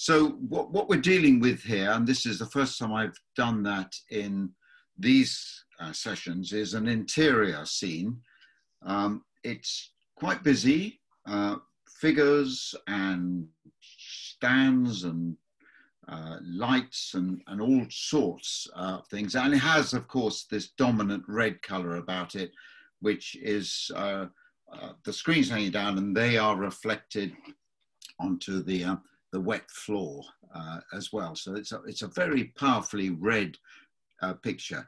So what, what we're dealing with here, and this is the first time I've done that in these uh, sessions, is an interior scene. Um, it's quite busy, uh, figures and stands and uh, lights and, and all sorts of things. And it has, of course, this dominant red color about it, which is uh, uh, the screens hanging down and they are reflected onto the, uh, the wet floor uh, as well. So it's a, it's a very powerfully red uh, picture.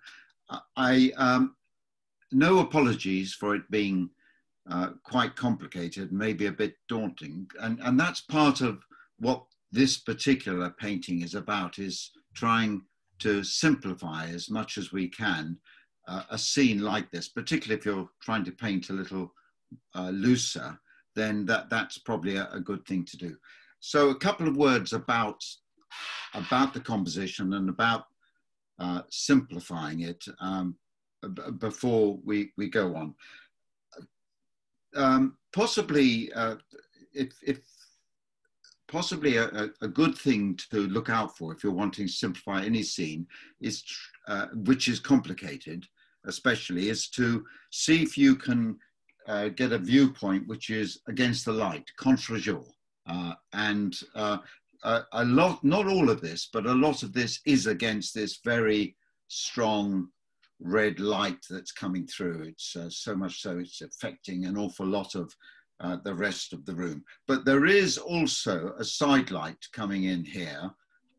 I, um, no apologies for it being quite complicated, maybe a bit daunting. And, and that's part of what this particular painting is about is trying to simplify as much as we can uh, a scene like this, particularly if you're trying to paint a little uh, looser, then that, that's probably a, a, good thing to do. So a couple of words about, about the composition and about uh, simplifying it um, before we, we go on. Um, possibly, uh, if, if possibly a, a, good thing to look out for if you're wanting to simplify any scene is, uh, which is complicated, especially, is to see if you can uh, get a viewpoint which is against the light, contre jour. Uh, and uh, a, a lot, not all of this, but a lot of this is against this very strong red light that's coming through. It's uh, so much so it's affecting an awful lot of uh, the rest of the room. But there is also a side light coming in here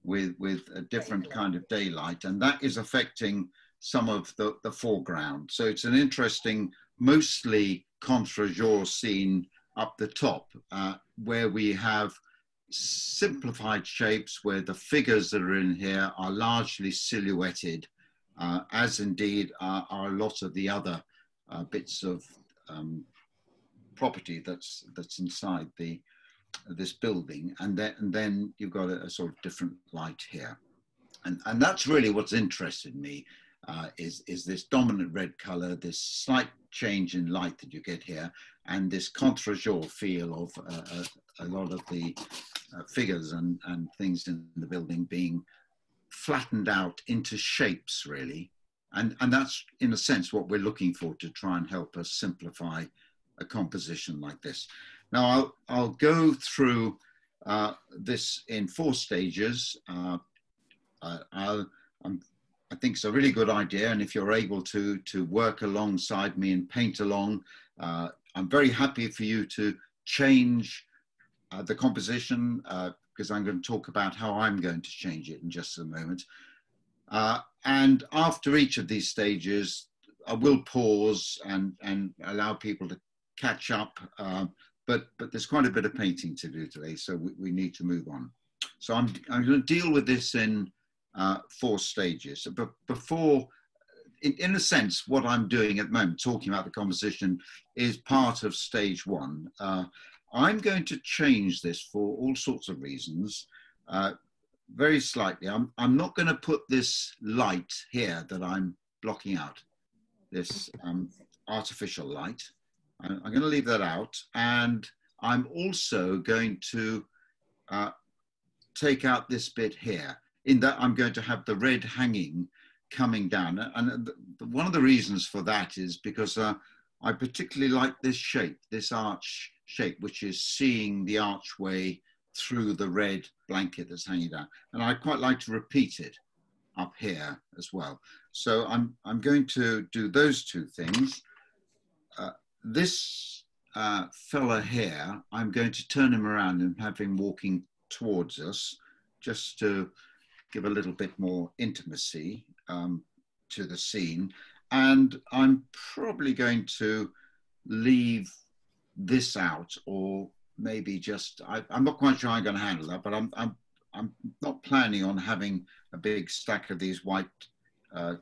with, with a different kind of daylight, and that is affecting some of the, the foreground. So it's an interesting, mostly contre jour scene up the top, uh, where we have simplified shapes where the figures that are in here are largely silhouetted, uh, as indeed are, are, a lot of the other uh, bits of um, property that's that's inside the this building, and then and then you've got a, a sort of different light here, and and that's really what's interested me. Uh, is is this dominant red color, this slight change in light that you get here, and this contre jour feel of uh, a, uh, a, lot of the uh, figures and, and things in the building being flattened out into shapes, really. And, and that's, in a sense, what we're looking for to try and help us simplify a composition like this. Now I'll, I'll go through uh, this in four stages. Uh, I'm, i think it's a really good idea. And if you're able to, to work alongside me and paint along, uh, I'm very happy for you to change uh, the composition because uh, I'm going to talk about how I'm going to change it in just a moment. Uh, and after each of these stages, I will pause and, and allow people to catch up. Uh, but but there's quite a bit of painting to do today, so we, we need to move on. So I'm I'm going to deal with this in uh, four stages. But before, in, in a sense, what I'm doing at the moment, talking about the composition, is part of stage one. Uh, I'm going to change this for all sorts of reasons. Uh, very slightly. I'm, I'm not going to put this light here that I'm blocking out, this um, artificial light. I'm, going to leave that out. And I'm also going to uh, take out this bit here. In that I'm going to have the red hanging coming down. And one of the reasons for that is because uh, I particularly like this shape, this arch shape, which is seeing the archway through the red blanket that's hanging down. And I quite like to repeat it up here as well. So I'm, I'm going to do those two things. Uh, this uh, fella here, I'm going to turn him around and have him walking towards us just to give a little bit more intimacy um, to the scene. And I'm probably going to leave this out or maybe just, I, am not quite sure I'm going to handle that, but I'm, I'm, I'm not planning on having a big stack of these white uh,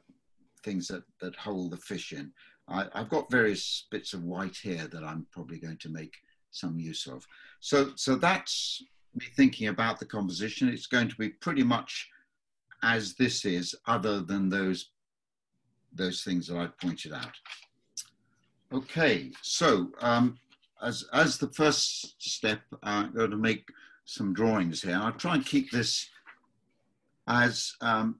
things that, that hold the fish in. I, have got various bits of white here that I'm probably going to make some use of. So, so that's me thinking about the composition. It's going to be pretty much as this is, other than those, those things that I've pointed out. Okay, so um, as, as the first step, I'm going to make some drawings here. I'll try and keep this as um,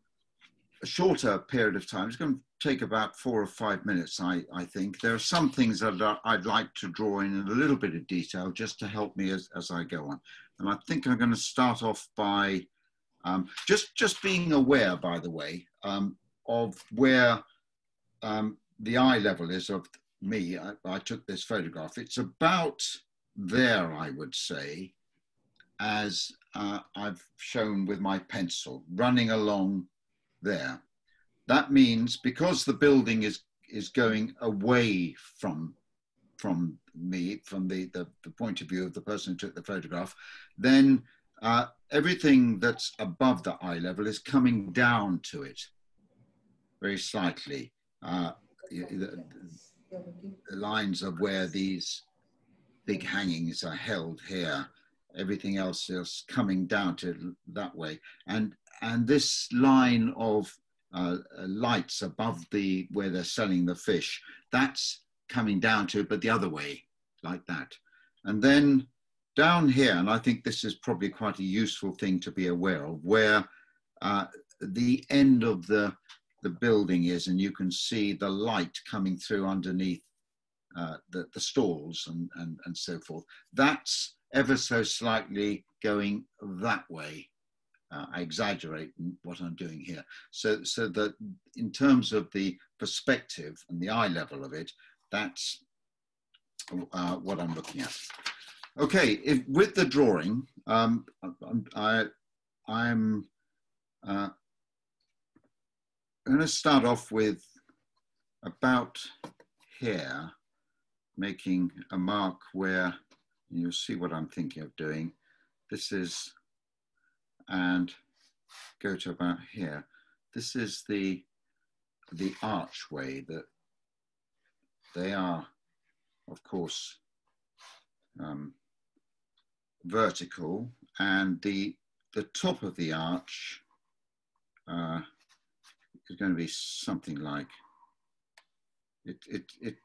a shorter period of time. It's going to take about four or five minutes, I, I think. There are some things that I'd like to draw in in a little bit of detail just to help me as, as I go on. And I think I'm going to start off by um, just, just being aware, by the way, um, of where um, the eye level is of me. I, I took this photograph. It's about there, I would say, as uh, I've shown with my pencil, running along there. That means because the building is, is going away from, from me, from the, the, the point of view of the person who took the photograph, then uh, everything that's above the eye level is coming down to it very slightly. Uh, the, the lines of where these big hangings are held here everything else is coming down to that way. And, and this line of uh, lights above the, where they're selling the fish, that's coming down to, it, but the other way, like that. And then down here, and I think this is probably quite a useful thing to be aware of, where uh, the end of the, the building is, and you can see the light coming through underneath uh, the, the stalls and, and, and so forth. That's ever so slightly going that way. Uh, I exaggerate what I'm doing here. So, so that in terms of the perspective and the eye level of it, that's uh, what I'm looking at. Okay, if, with the drawing, um, I, I'm uh, going to start off with about here, making a mark where You'll see what I'm thinking of doing. This is, and go to about here. This is the, the archway that they are, of course, um, vertical and the, the top of the arch uh, is going to be something like, it, it, it,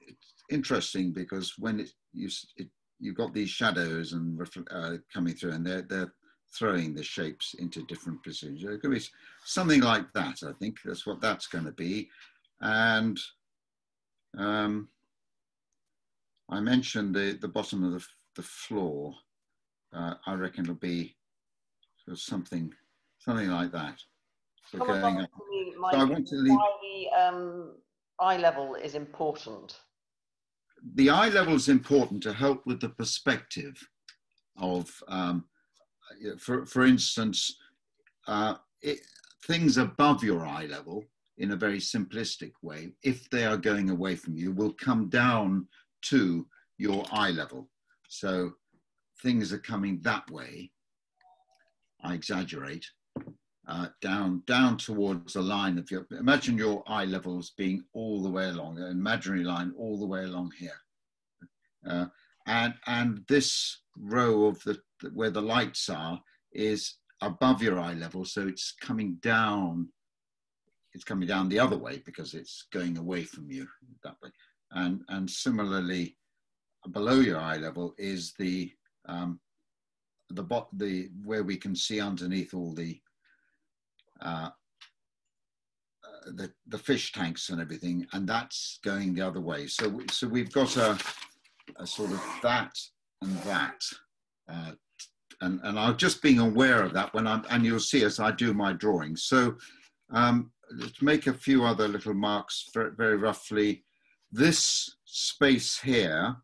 it's interesting because when it, you, it you've got these shadows and uh, coming through, and they're they're throwing the shapes into different positions. It could be something like that. I think that's what that's going to be, and um, I mentioned the the bottom of the the floor. Uh, I reckon it'll be sort of something something like that. So going up. Me, so I want to leave. Why the um, eye level is important the eye level is important to help with the perspective of, um, for, for instance, uh, it, things above your eye level in a very simplistic way, if they are going away from you, will come down to your eye level. So things are coming that way. I exaggerate uh, down down towards the line of your imagine your eye levels being all the way along an imaginary line all the way along here uh, and and this row of the where the lights are is above your eye level so it's coming down it's coming down the other way because it's going away from you that way and and similarly below your eye level is the um, the bot the where we can see underneath all the uh, the, the fish tanks and everything, and that's going the other way. So, so we've got a, a sort of that and that. Uh, and, and I'm just being aware of that when I'm, and you'll see as I do my drawings. So um, let's make a few other little marks very roughly. This space here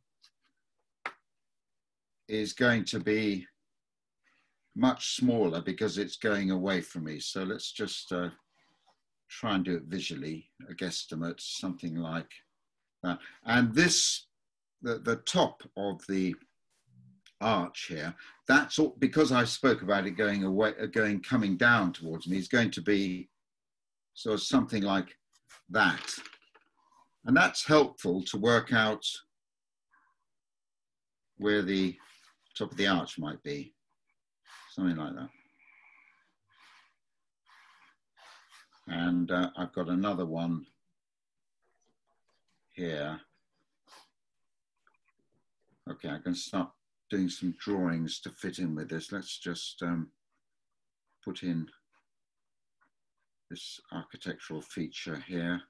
is going to be much smaller because it's going away from me. So let's just uh, try and do it visually, a guesstimate, something like that. And this, the, the top of the arch here, that's all, because I spoke about it going away, uh, going, coming down towards me, is going to be sort of something like that. And that's helpful to work out where the top of the arch might be something like that. And uh, I've got another one here. Okay, I can start doing some drawings to fit in with this. Let's just um, put in this architectural feature here.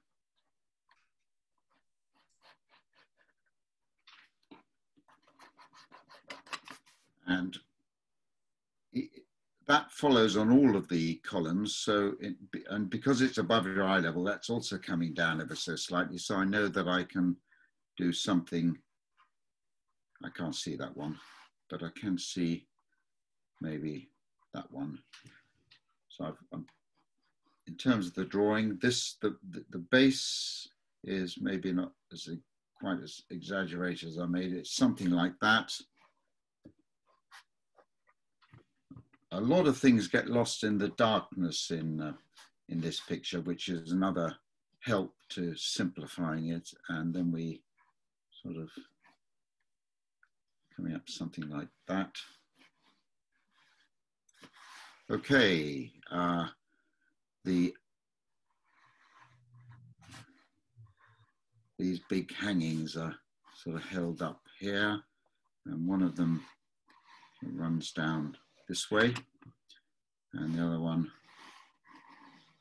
And it, that follows on all of the columns. So, it, and because it's above your eye level, that's also coming down ever so slightly. So I know that I can do something. I can't see that one, but I can see maybe that one. So I've, I'm, in terms of the drawing, this the, the, the base is maybe not as quite as exaggerated as I made it. Something like that. A lot of things get lost in the darkness in uh, in this picture, which is another help to simplifying it. And then we sort of coming up something like that. Okay, uh, the these big hangings are sort of held up here, and one of them runs down this way, and the other one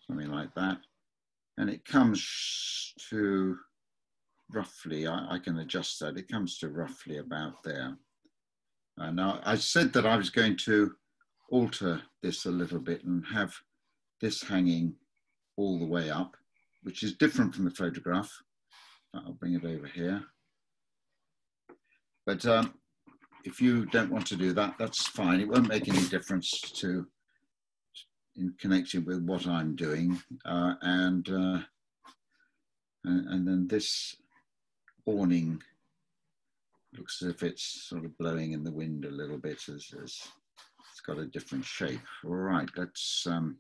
something like that, and it comes to roughly. I, I can adjust that. It comes to roughly about there. And now I said that I was going to alter this a little bit and have this hanging all the way up, which is different from the photograph. I'll bring it over here. But um, if you don't want to do that, that's fine. It won't make any difference to in connection with what I'm doing. Uh, and, uh, and, and then this awning looks as if it's sort of blowing in the wind a little bit as, as it's got a different shape. All right, let's, um,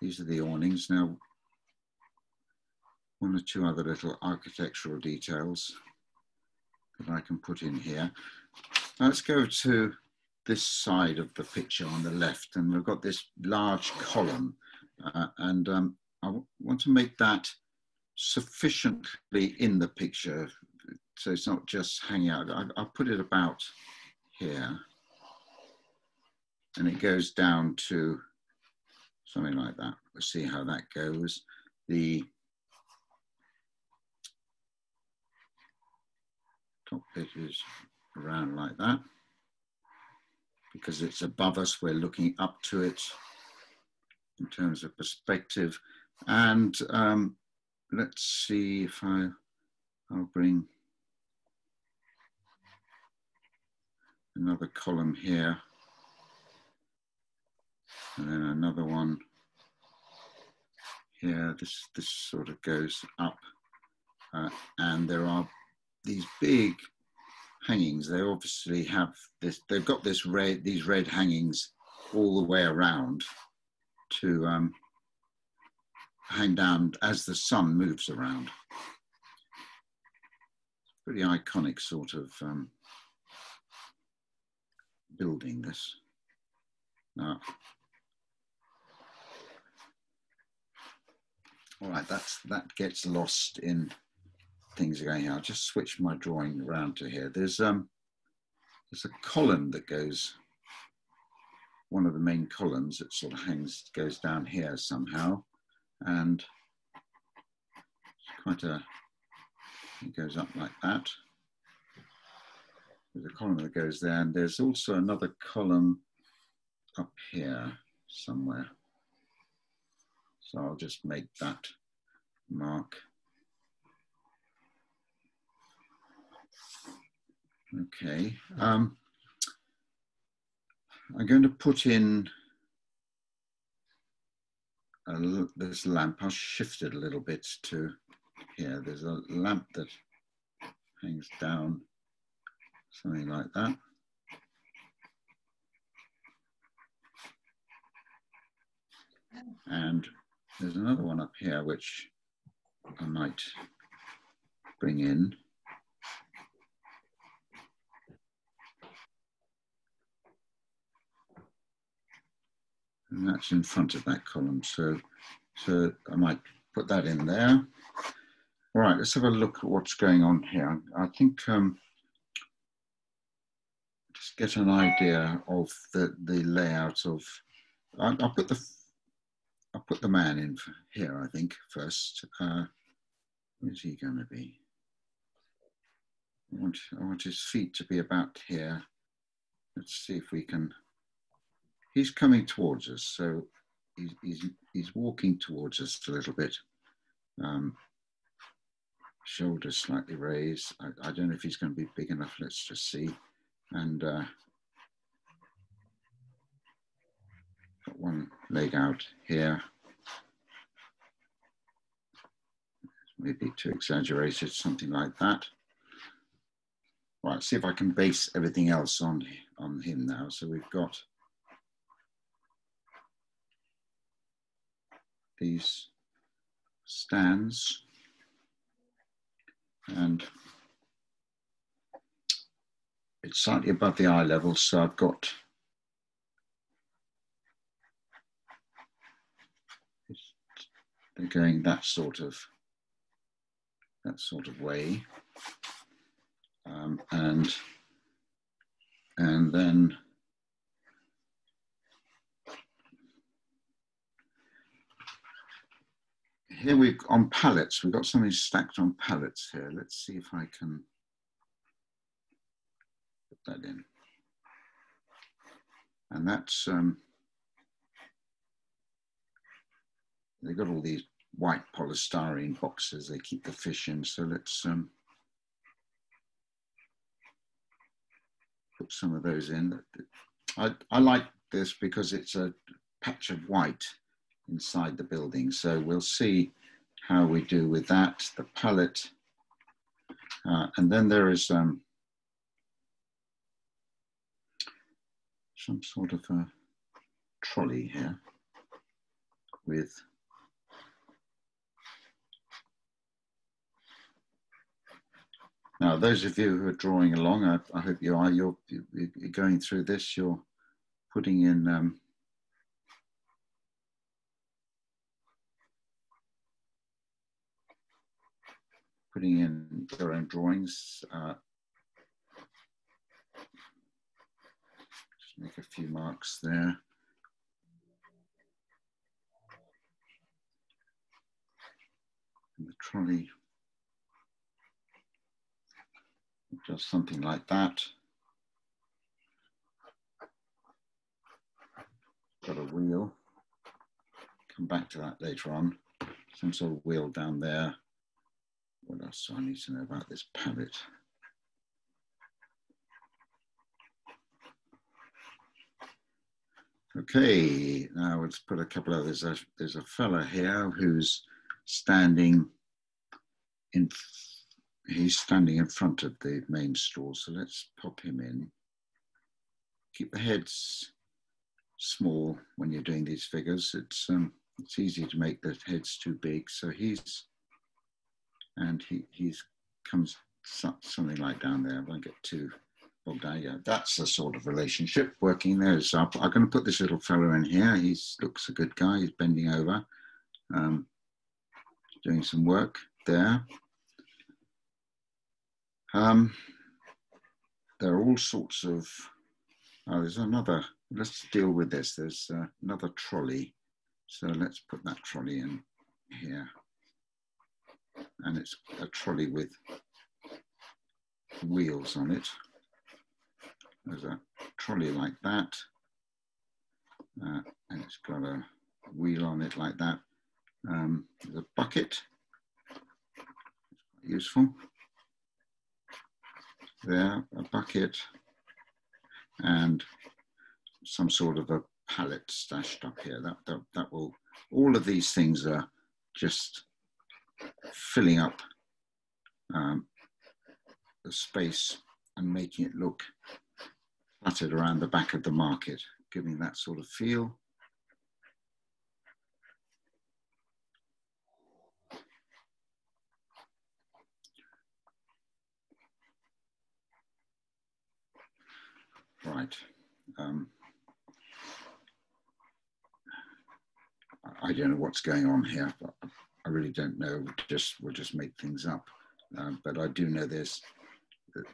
these are the awnings. Now, one or two other little architectural details that I can put in here. Now let's go to this side of the picture on the left, and we've got this large column, uh, and um, I want to make that sufficiently in the picture, so it's not just hanging out. I, I'll put it about here. And it goes down to something like that. We'll see how that goes. The top bit is around like that. Because it's above us, we're looking up to it in terms of perspective. And um, let's see if I, I'll bring another column here. And then another one here. This, this sort of goes up. Uh, and there are these big hangings. They obviously have this, they've got this red, these red hangings all the way around to um, hang down as the sun moves around. Pretty iconic sort of um, building this. Now, all right, that's, that gets lost in things going here. I'll just switch my drawing around to here. There's, um, there's a column that goes, one of the main columns that sort of hangs, goes down here somehow and quite a, it goes up like that. There's a column that goes there, and there's also another column up here somewhere. So I'll just make that mark. Okay. Um, I'm going to put in a, this lamp, I'll shift it a little bit to here. There's a lamp that hangs down, something like that. And there's another one up here which I might bring in. And that's in front of that column. So, so I might put that in there. All right, let's have a look at what's going on here. I think um, just get an idea of the, the layout of, I'll, I'll put the, I'll put the man in here, I think, first. Uh, where's he going to be? I want, I want his feet to be about here. Let's see if we can, he's coming towards us. So he's, he's, he's walking towards us a little bit. Um, shoulders slightly raised. I, I, don't know if he's going to be big enough. Let's just see. And uh, got one leg out here. Maybe too exaggerated, something like that. Right, see if I can base everything else on, on him now. So we've got these stands. And it's slightly above the eye level, so I've got they're going that sort of that sort of way, um, and and then here we've on pallets, we've got something stacked on pallets here. Let's see if I can put that in. And that's, um, they've got all these white polystyrene boxes they keep the fish in. So let's um, put some of those in. I, I like this because it's a patch of white inside the building. So we'll see how we do with that, the pallet. Uh, and then there is um, some sort of a trolley here with Now, those of you who are drawing along, I, I hope you are, you're, you're, going through this, you're putting in um, putting in their own drawings. Uh, just make a few marks there. And the trolley, just something like that. Got a wheel. Come back to that later on. Some sort of wheel down there. What else do I need to know about this pallet? Okay, now let's put a couple of, there's a, there's a fella here who's standing in, he's standing in front of the main stall. So let's pop him in. Keep the heads small when you're doing these figures. It's, um, it's easy to make the heads too big. So he's and he he's comes something like down there. I won't get too bogged down. Yeah, that's the sort of relationship working there. So I'm going to put this little fellow in here. He looks a good guy. He's bending over, um, doing some work there. Um, there are all sorts of. Oh, there's another. Let's deal with this. There's uh, another trolley. So let's put that trolley in here and it's a trolley with wheels on it. There's a trolley like that, uh, and it's got a wheel on it like that. Um, there's a bucket, useful. There, a bucket, and some sort of a pallet stashed up here. That, that, that will, all of these things are just filling up um, the space and making it look cluttered around the back of the market, giving that sort of feel. Right. Um, I don't know what's going on here, but I really don't know. We'll just we'll just make things up. Uh, but I do know there's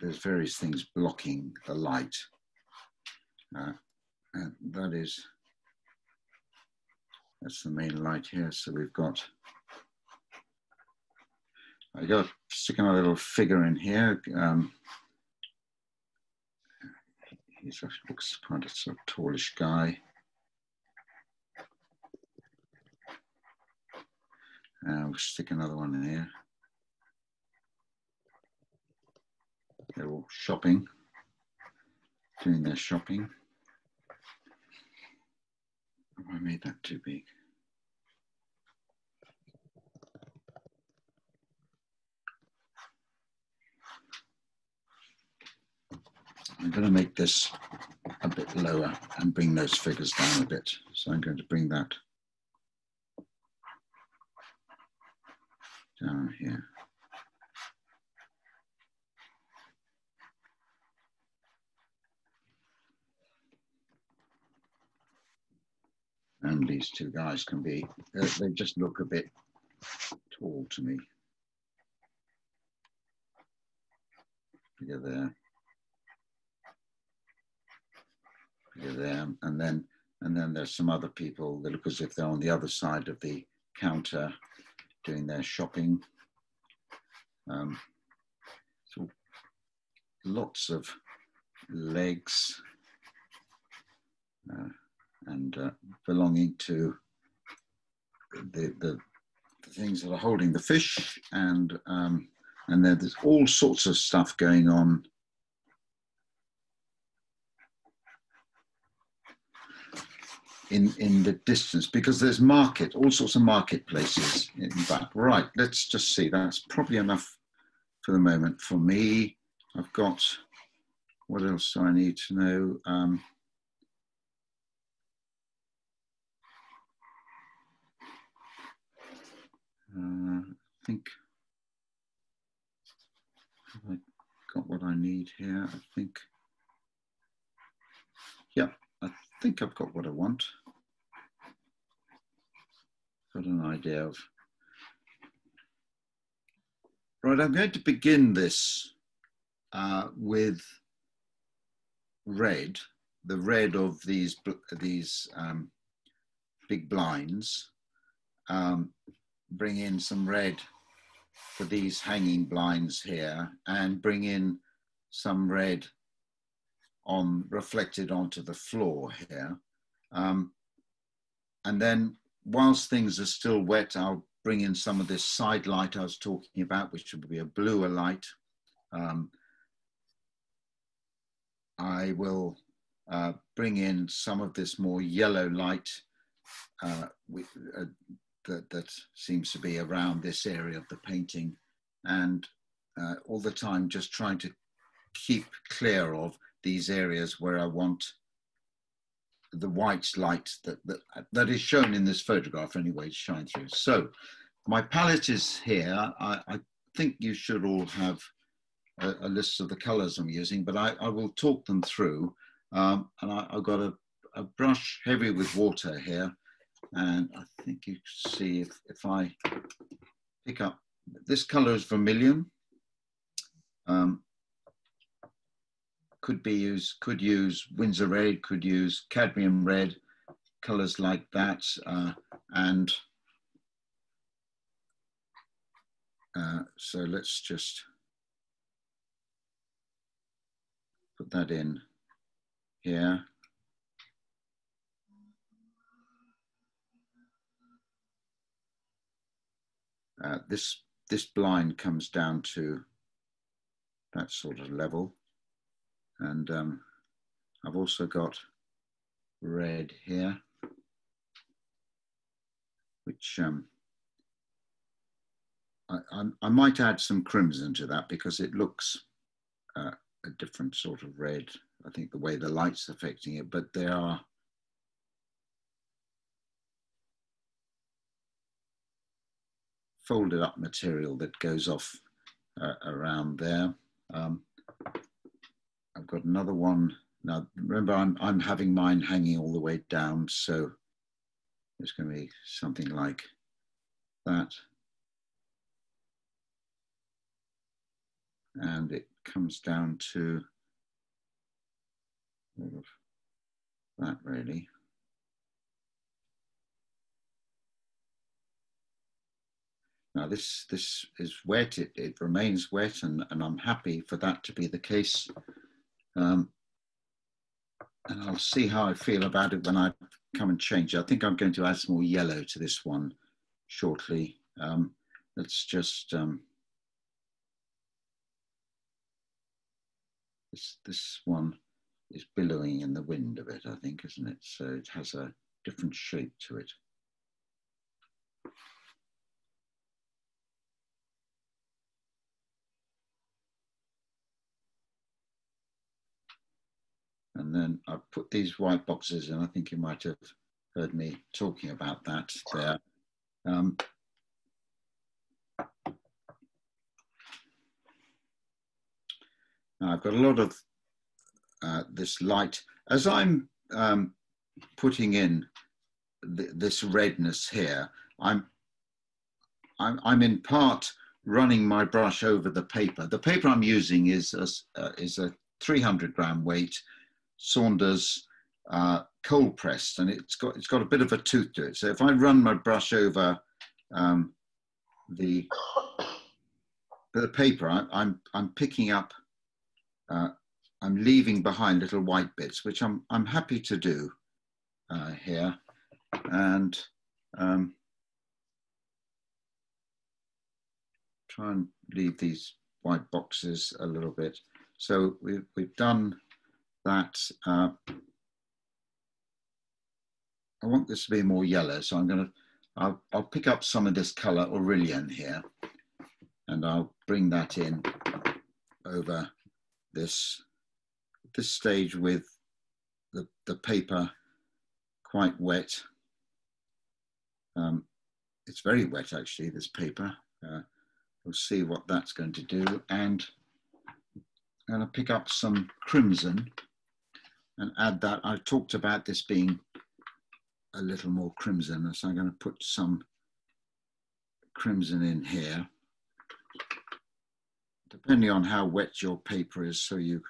there's various things blocking the light Uh, and that is, that's the main light here. So we've got, I got sticking a little figure in here. Um, he looks quite a sort of tallish guy. Uh, we'll stick another one in here. They're all shopping, doing their shopping. Oh, I made that too big. I'm going to make this a bit lower and bring those figures down a bit. So I'm going to bring that down here. And these two guys can be, uh, they just look a bit tall to me. Figure there. Figure there. And then, and then there's some other people that look as if they're on the other side of the counter doing their shopping. Um, so lots of legs uh, and uh, belonging to the, the, the, things that are holding the fish and um, and there's all sorts of stuff going on in, in the distance because there's market, all sorts of marketplaces in back. Right, let's just see. That's probably enough for the moment for me. I've got, what else do I need to know? Um, uh, I think, have I got what I need here? I think, yeah, think I've got what I want. Got an idea of. Right, I'm going to begin this uh, with red, the red of these, these um, big blinds. Um, bring in some red for these hanging blinds here and bring in some red on reflected onto the floor here. Um, and then whilst things are still wet, I'll bring in some of this side light I was talking about, which would be a bluer light. Um, I will uh, bring in some of this more yellow light uh, with, uh, that, that seems to be around this area of the painting and uh, all the time just trying to keep clear of these areas where I want the white light that, that, that is shown in this photograph anyway to shine through. So my palette is here. I, I think you should all have a, a, list of the colors I'm using, but I, I will talk them through. Um, and I, have got a, a, brush heavy with water here. And I think you can see if, if I pick up, this color is vermilion. Um, could be used, could use Winsor red, could use cadmium red, colors like that. Uh, and uh, so let's just put that in here. Uh, this, this blind comes down to that sort of level. And um, I've also got red here, which um, I, I, I, might add some crimson to that because it looks uh, a different sort of red. I think the way the light's affecting it, but they are folded up material that goes off uh, around there. Um, I've got another one. Now, remember, I'm, I'm having mine hanging all the way down, so it's going to be something like that. And it comes down to that really. Now this, this is wet, it, it remains wet and, and I'm happy for that to be the case. Um, and I'll see how I feel about it when I come and change it. I think I'm going to add some more yellow to this one shortly. Um, let's just, um, this, this one is billowing in the wind a bit, I think, isn't it? So it has a different shape to it. And then I put these white boxes in. I think you might have heard me talking about that there. Um, I've got a lot of uh, this light. As I'm um, putting in th this redness here, I'm, I'm, I'm in part running my brush over the paper. The paper I'm using is a, uh, is a 300 gram weight Saunders uh, cold pressed, and it's got it's got a bit of a tooth to it. So if I run my brush over um, the the paper, I, I'm I'm picking up, uh, I'm leaving behind little white bits, which I'm I'm happy to do uh, here, and um, try and leave these white boxes a little bit. So we've we've done that uh, I want this to be more yellow, so I'm going to, I'll, I'll pick up some of this color Aureolin here, and I'll bring that in over this, this stage with the, the paper quite wet. Um, it's very wet actually, this paper. Uh, we'll see what that's going to do. And I'm going to pick up some crimson and add that. I talked about this being a little more crimson, so I'm going to put some crimson in here, depending on how wet your paper is, so you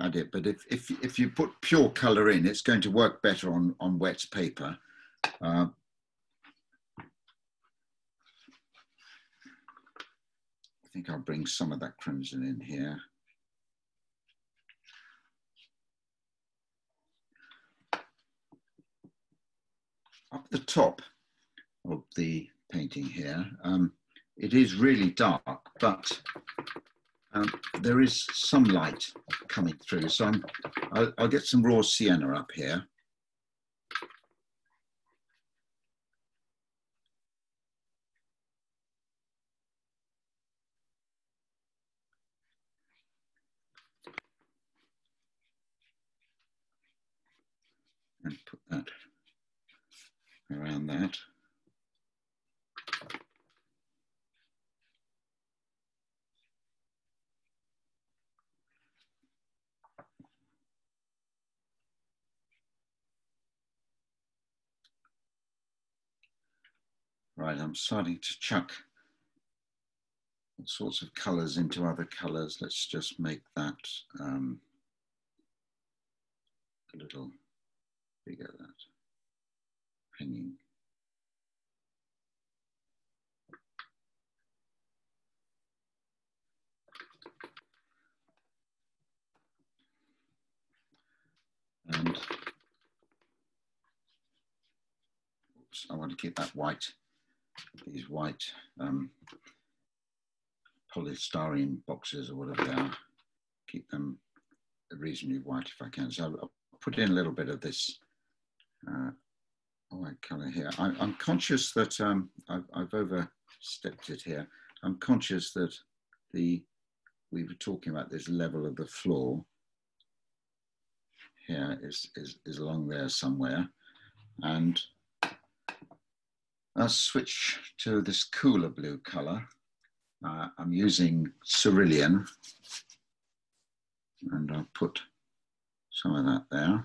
add it. But if, if, if you put pure color in, it's going to work better on, on wet paper. Uh, I think I'll bring some of that crimson in here. Up the top of the painting here, um, it is really dark, but um, there is some light coming through. So I'm, I'll, I'll get some raw sienna up here. and put that around that. Right, I'm starting to chuck all sorts of colors into other colors. Let's just make that um, a little bigger. That And oops, I want to keep that white, these white um, polystyrene boxes or whatever they are, keep them reasonably white if I can. So I'll put in a little bit of this uh, white color here. I, am conscious that um, I've, I've, overstepped it here. I'm conscious that the we were talking about this level of the floor here is, is, is along there somewhere. And I'll switch to this cooler blue color. Uh, I'm using cerulean and I'll put some of that there.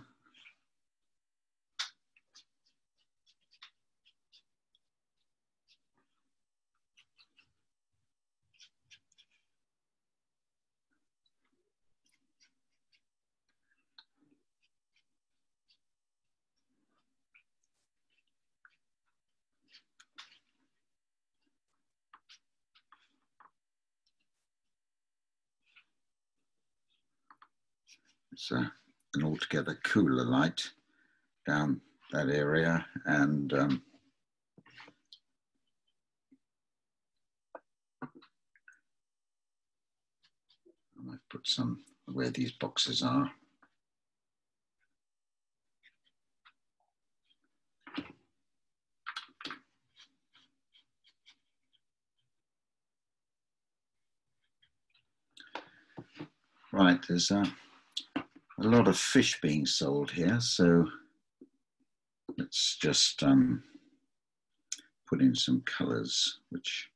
It's uh, an altogether cooler light down that area and um, I've put some where these boxes are. Right, there's a, a lot of fish being sold here, so let's just um, put in some colors, which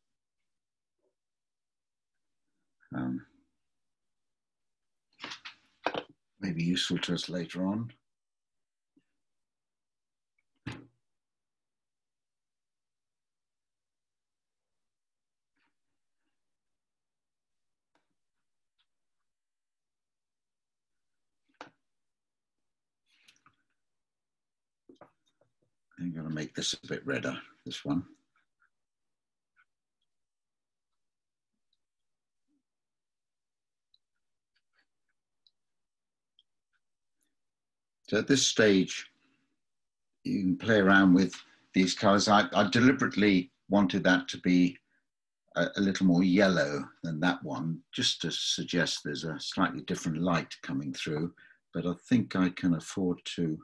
um, may be useful to us later on. I'm going to make this a bit redder, this one. So at this stage, you can play around with these colors. I, I deliberately wanted that to be a, a, little more yellow than that one, just to suggest there's a slightly different light coming through, but I think I can afford to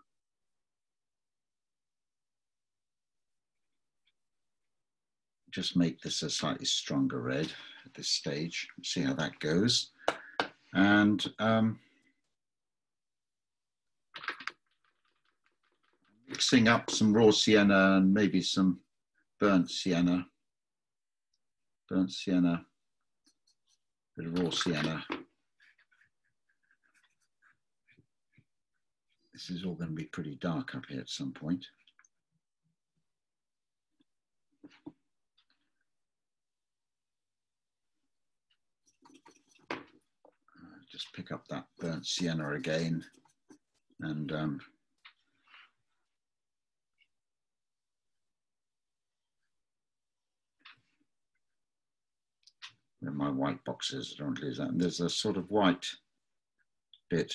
just make this a slightly stronger red at this stage, see how that goes. And um, mixing up some raw sienna and maybe some burnt sienna, burnt sienna, bit of raw sienna. This is all going to be pretty dark up here at some point. Just pick up that burnt sienna again and um, where my white boxes, I don't lose that. And there's a sort of white bit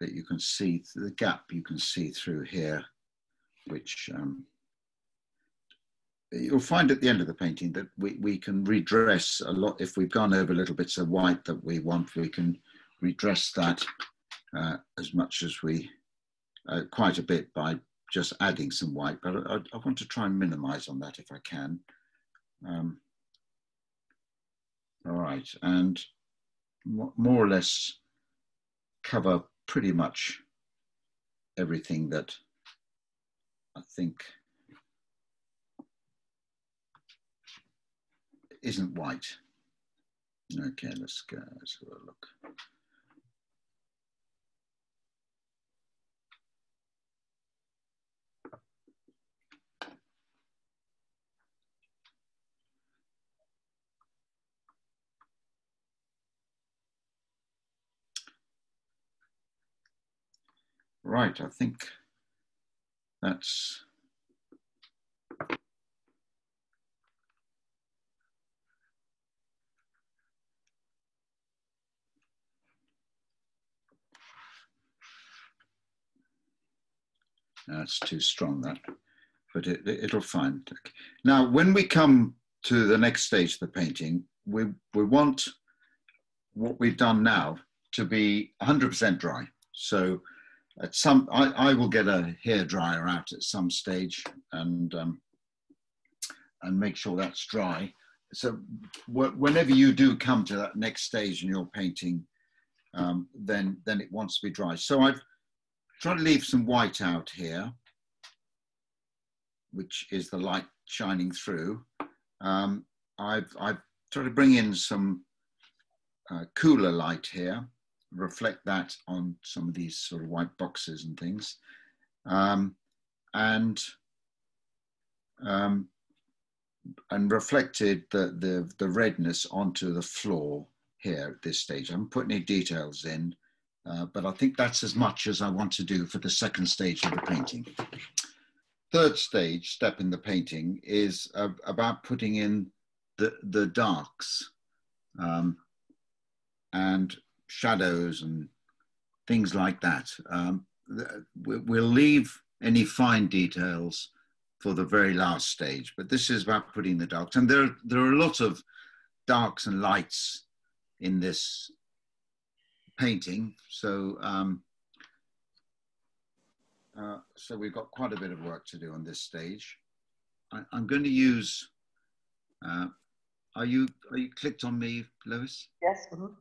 that you can see, the gap you can see through here, which um, you'll find at the end of the painting that we, we can redress a lot. If we've gone over little bits of white that we want, we can redress that uh, as much as we, uh, quite a bit by just adding some white, but I, I, want to try and minimize on that if I can. Um, all right, and more or less cover pretty much everything that I think isn't white. Okay, let's go, let's have a look. Right, I think that's That's too strong, that, but it, it'll find. Now, when we come to the next stage of the painting, we, we want what we've done now to be 100% dry. So at some, I, I will get a hair dryer out at some stage and, um, and make sure that's dry. So whenever you do come to that next stage in your painting, um, then, then it wants to be dry. So I've, Try to leave some white out here, which is the light shining through. Um, I've, I've tried to bring in some uh, cooler light here, reflect that on some of these sort of white boxes and things. Um, and um, and reflected the, the, the redness onto the floor here at this stage. I haven't put any details in, uh, but I think that's as much as I want to do for the second stage of the painting. Third stage, step in the painting, is uh, about putting in the, the darks um, and shadows and things like that. Um, we'll leave any fine details for the very last stage, but this is about putting the darks. And there, there are a lot of darks and lights in this painting. So, um, uh, so we've got quite a bit of work to do on this stage. I, am going to use, uh, are you, are you clicked on me, Lois? Yes. Mm -hmm.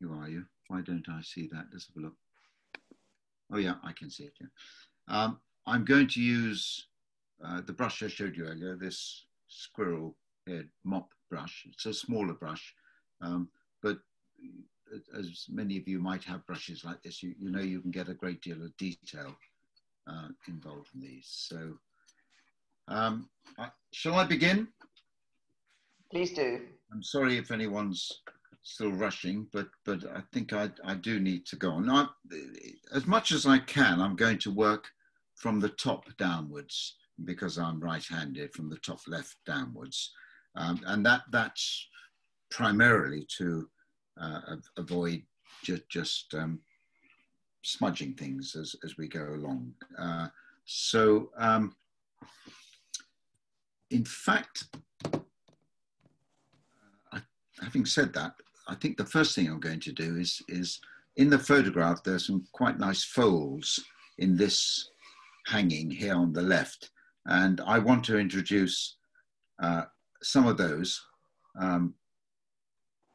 You are you? Why don't I see that? Let's have a look. Oh yeah, I can see it, yeah. Um, I'm going to use uh, the brush I showed you earlier, this squirrel head mop brush. It's a smaller brush, um, but as many of you might have brushes like this, you, you know you can get a great deal of detail uh, involved in these. So, um, I, shall I begin? Please do. I'm sorry if anyone's still rushing, but but I think I, I do need to go on. Now, as much as I can, I'm going to work from the top downwards because I'm right-handed from the top left downwards. Um, and that that's primarily to uh, avoid ju just um, smudging things as, as we go along. Uh, so um, in fact, I, having said that, I think the first thing I'm going to do is, is in the photograph, there's some quite nice folds in this hanging here on the left. And I want to introduce uh, some of those. Um,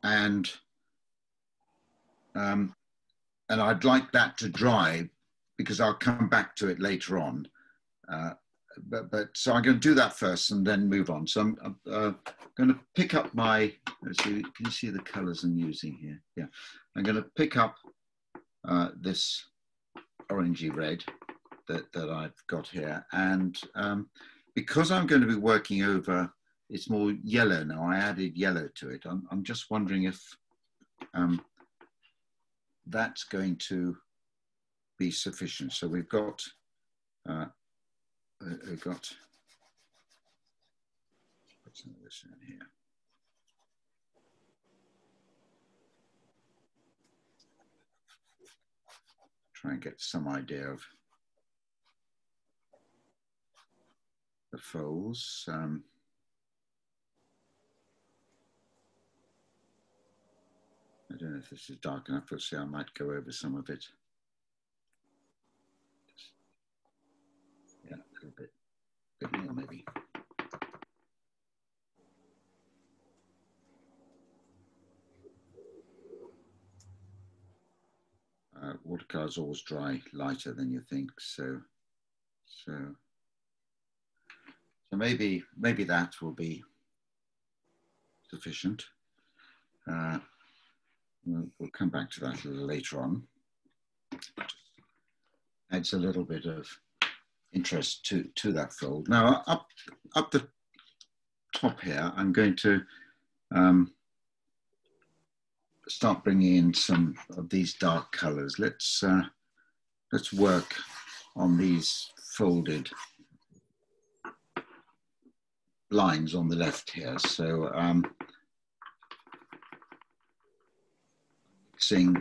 and, um, and I'd like that to dry because I'll come back to it later on. Uh, but, but so I'm going to do that first and then move on. So I'm, uh, going to pick up my, let's see, can you see the colors I'm using here? Yeah, I'm going to pick up uh, this orangey red that, that I've got here. And um, because I'm going to be working over, it's more yellow now, I added yellow to it. I'm, I'm just wondering if um, that's going to be sufficient. So we've got, uh, we've got, what's this in here? Try and get some idea of the folds. Um, I don't know if this is dark enough, but see, I might go over some of it. Yeah, a little bit, bit more maybe. Uh, watercolors always dry lighter than you think, so so so maybe, maybe that will be sufficient. Uh, we'll, come back to that a little later on. Adds a little bit of interest to, to that fold. Now up, up the top here, I'm going to um, start bringing in some of these dark colors. Let's, uh, let's work on these folded lines on the left here. So um, mixing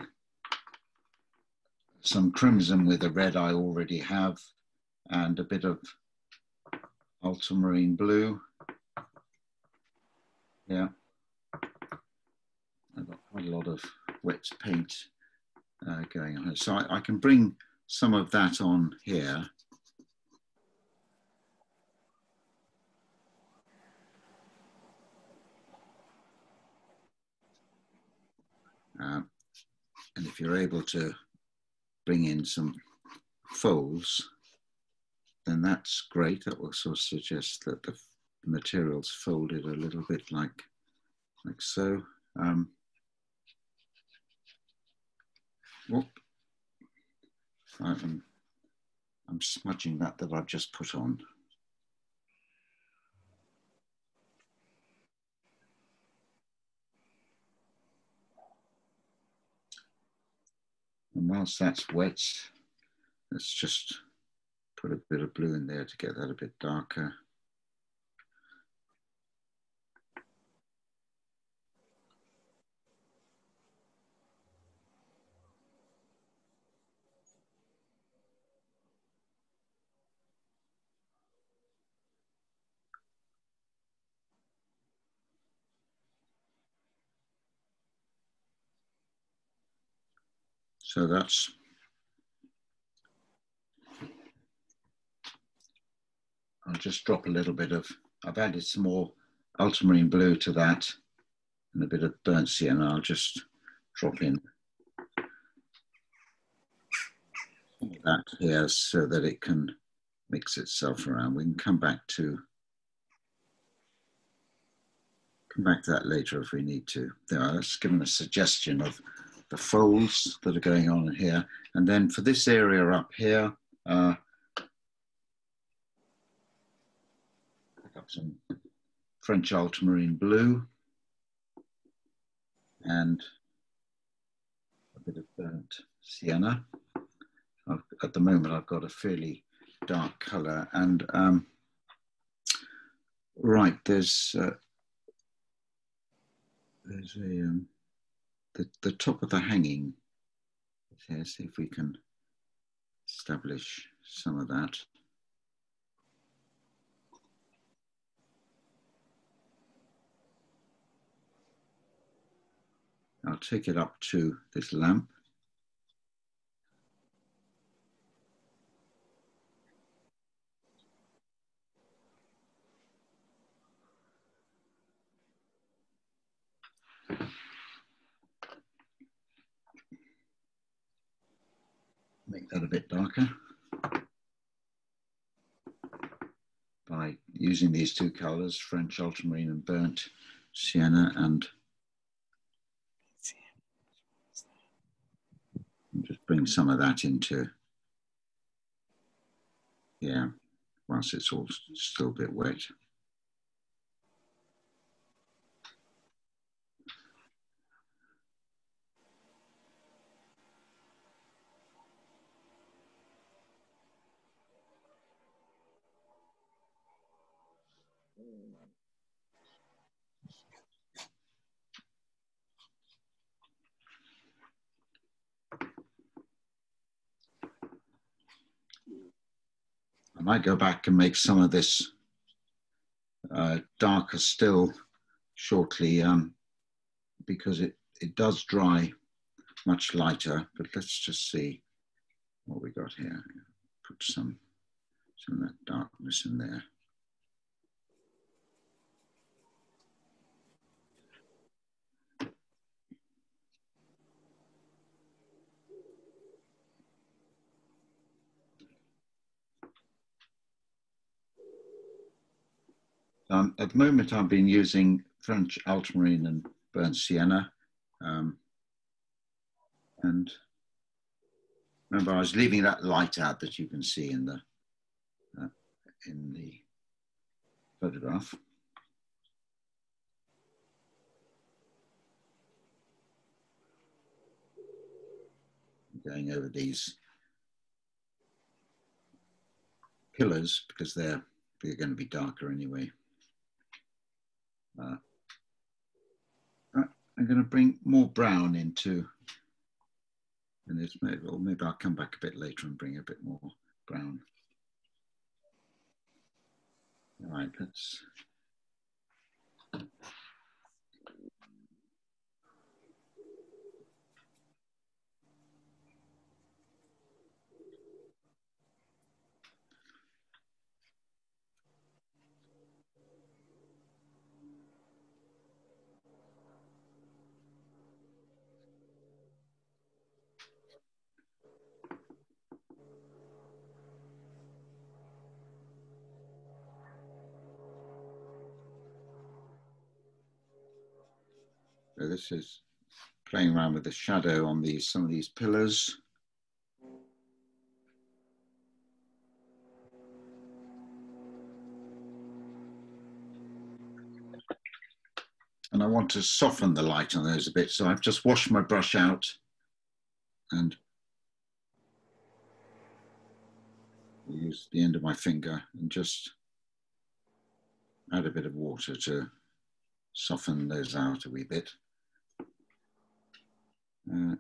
some crimson with the red I already have and a bit of ultramarine blue. Yeah, I've got quite a lot of wet paint uh, going on. So I, I can bring some of that on here. Uh, and if you're able to bring in some folds, then that's great. That will sort of suggest that the material's folded a little bit like, like so. Um, whoop. I'm, I'm smudging that that I've just put on. And whilst that's wet, let's just put a bit of blue in there to get that a bit darker. So that's I'll just drop a little bit of, I've added some more ultramarine blue to that and a bit of burnt sienna. I'll just drop in that here so that it can mix itself around. We can come back to come back to that later if we need to. There, that's given a suggestion of the folds that are going on here. And then for this area up here, uh, pick up some French ultramarine blue and a bit of burnt sienna. I've, at the moment, I've got a fairly dark color and um, right, there's uh, there's a um, the, the top of the hanging here, see if we can establish some of that. I'll take it up to this lamp. Make that a bit darker by using these two colors, French ultramarine and burnt sienna and just bring some of that into, yeah, whilst it's all still a bit wet. I might go back and make some of this uh, darker still shortly um, because it, it does dry much lighter, but let's just see what we got here. Put some, some of that darkness in there. Um, at the moment, I've been using French ultramarine and burnt sienna. Um, and remember, I was leaving that light out that you can see in the uh, in the photograph. Going over these pillars because they're they're going to be darker anyway. Uh, I'm going to bring more brown into, and this maybe, or maybe I'll come back a bit later and bring a bit more brown. All right, let's So this is playing around with the shadow on these some of these pillars. And I want to soften the light on those a bit. So I've just washed my brush out and use the end of my finger and just add a bit of water to soften those out a wee bit. Uh,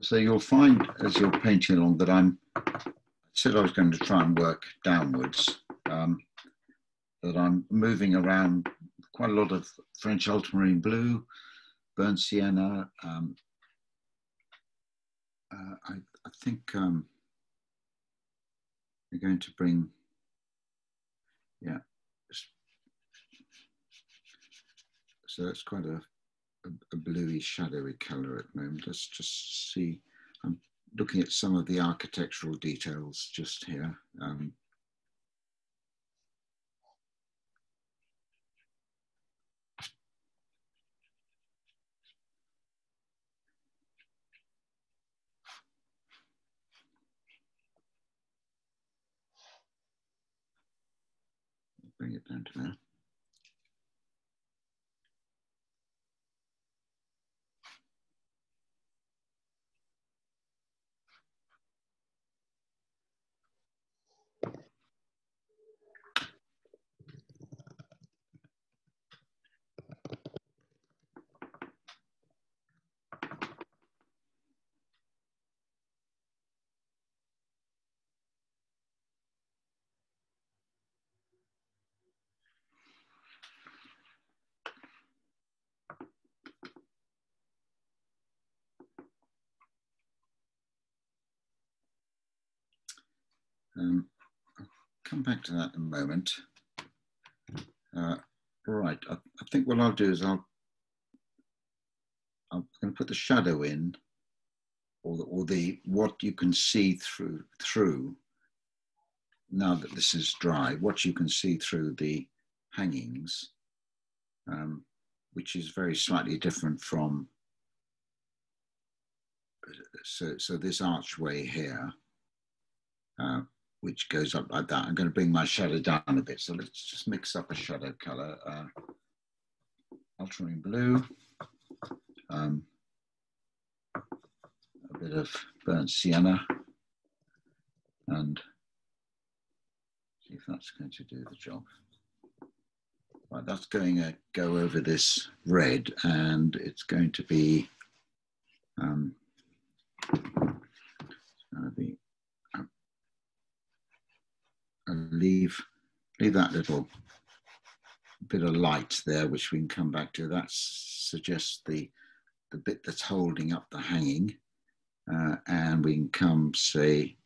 so you'll find as you're painting along that I'm I said I was going to try and work downwards. Um, that I'm moving around quite a lot of French ultramarine blue, burnt sienna. Um, uh, I, I, think um, we're going to bring, yeah. So it's quite a, a, a bluey, shadowy color at the moment. Let's just see. I'm looking at some of the architectural details just here. Um, bring it down to there. Um, come back to that in a moment. Uh, right, I, I, think what I'll do is I'll, I'm going to put the shadow in, or the, or the what you can see through through. Now that this is dry, what you can see through the hangings, um, which is very slightly different from. So, so this archway here. Uh, which goes up like that. I'm going to bring my shadow down a bit. So let's just mix up a shadow color. Uh, ultramarine blue, um, a bit of burnt sienna, and see if that's going to do the job. Right, that's going to go over this red, and it's going to be um, it's going to be and leave, leave that little bit of light there, which we can come back to. That suggests the, the bit that's holding up the hanging. Uh, and we can come, say,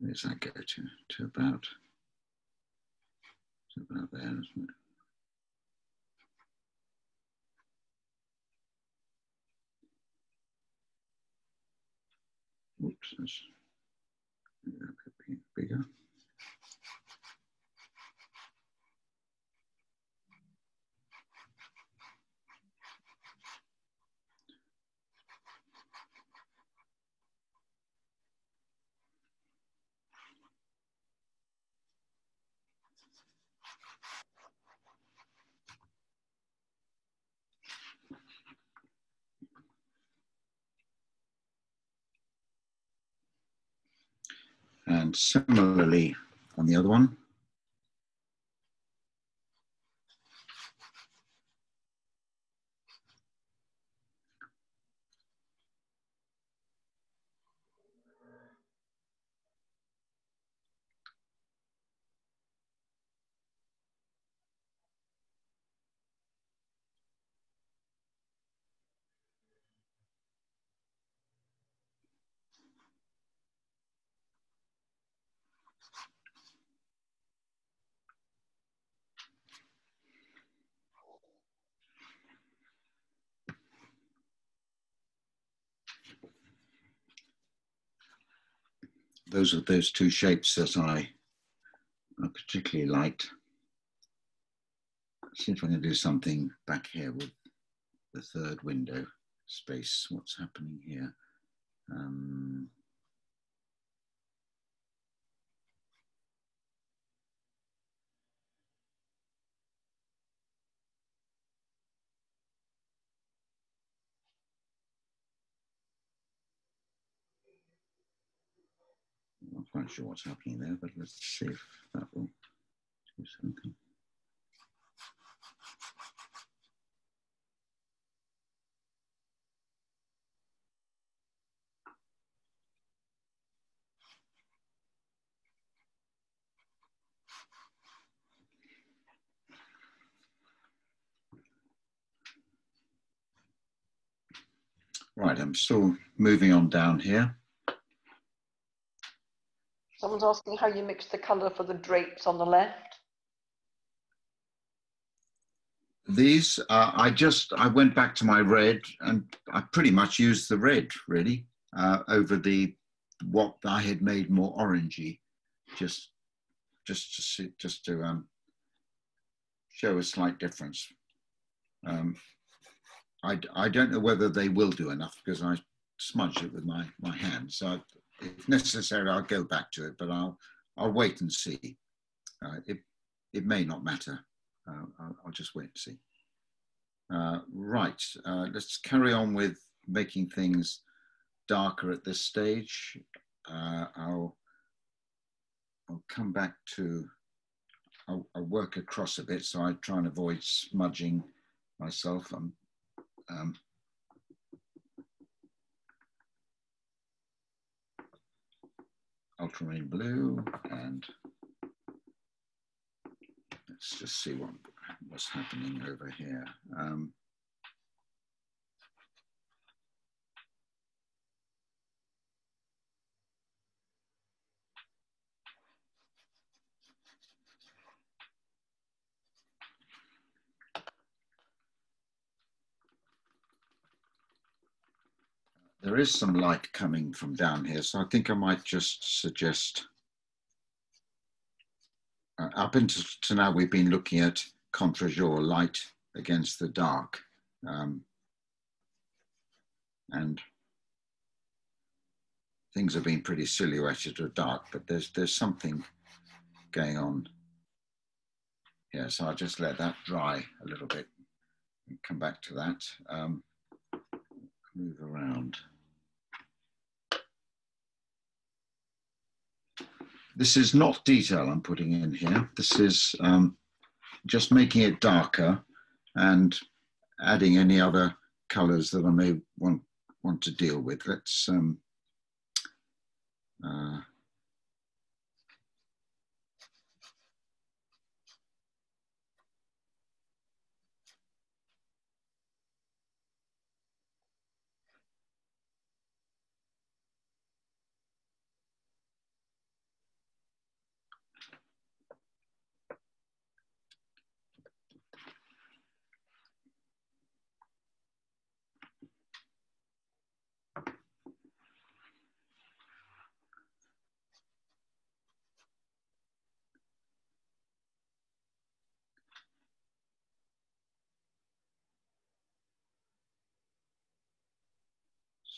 Where does that go to? To about, to about there, isn't it? Oops, that's bigger. And similarly on the other one. Those are those two shapes that I, I particularly liked. See if I can do something back here with the third window space. What's happening here? Um, quite sure what's happening there, but let's see if that will do something. Right, I'm still moving on down here. Someone's asking how you mix the colour for the drapes on the left. These, uh, I just, I went back to my red and I pretty much used the red really uh, over the, what I had made more orangey, just, just to see, just to um, show a slight difference. Um, I, I don't know whether they will do enough because I smudged it with my, my hand. So if necessary, I'll go back to it, but I'll, I'll wait and see. Uh, it, it may not matter. Uh, I'll, I'll, just wait and see. Uh, right, uh, let's carry on with making things darker at this stage. Uh, I'll, I'll come back to, I'll, I'll, work across a bit, so I try and avoid smudging myself. I'm um, ultramarine blue and let's just see what what's happening over here. Um, there is some light coming from down here, so I think I might just suggest. Uh, up until to now, we've been looking at contre-jour, light against the dark. Um, and things have been pretty silhouetted or dark, but there's, there's something going on here. So I'll just let that dry a little bit and come back to that. Um, move around. This is not detail I'm putting in here. This is um, just making it darker and adding any other colors that I may want, want to deal with. Let's um, uh,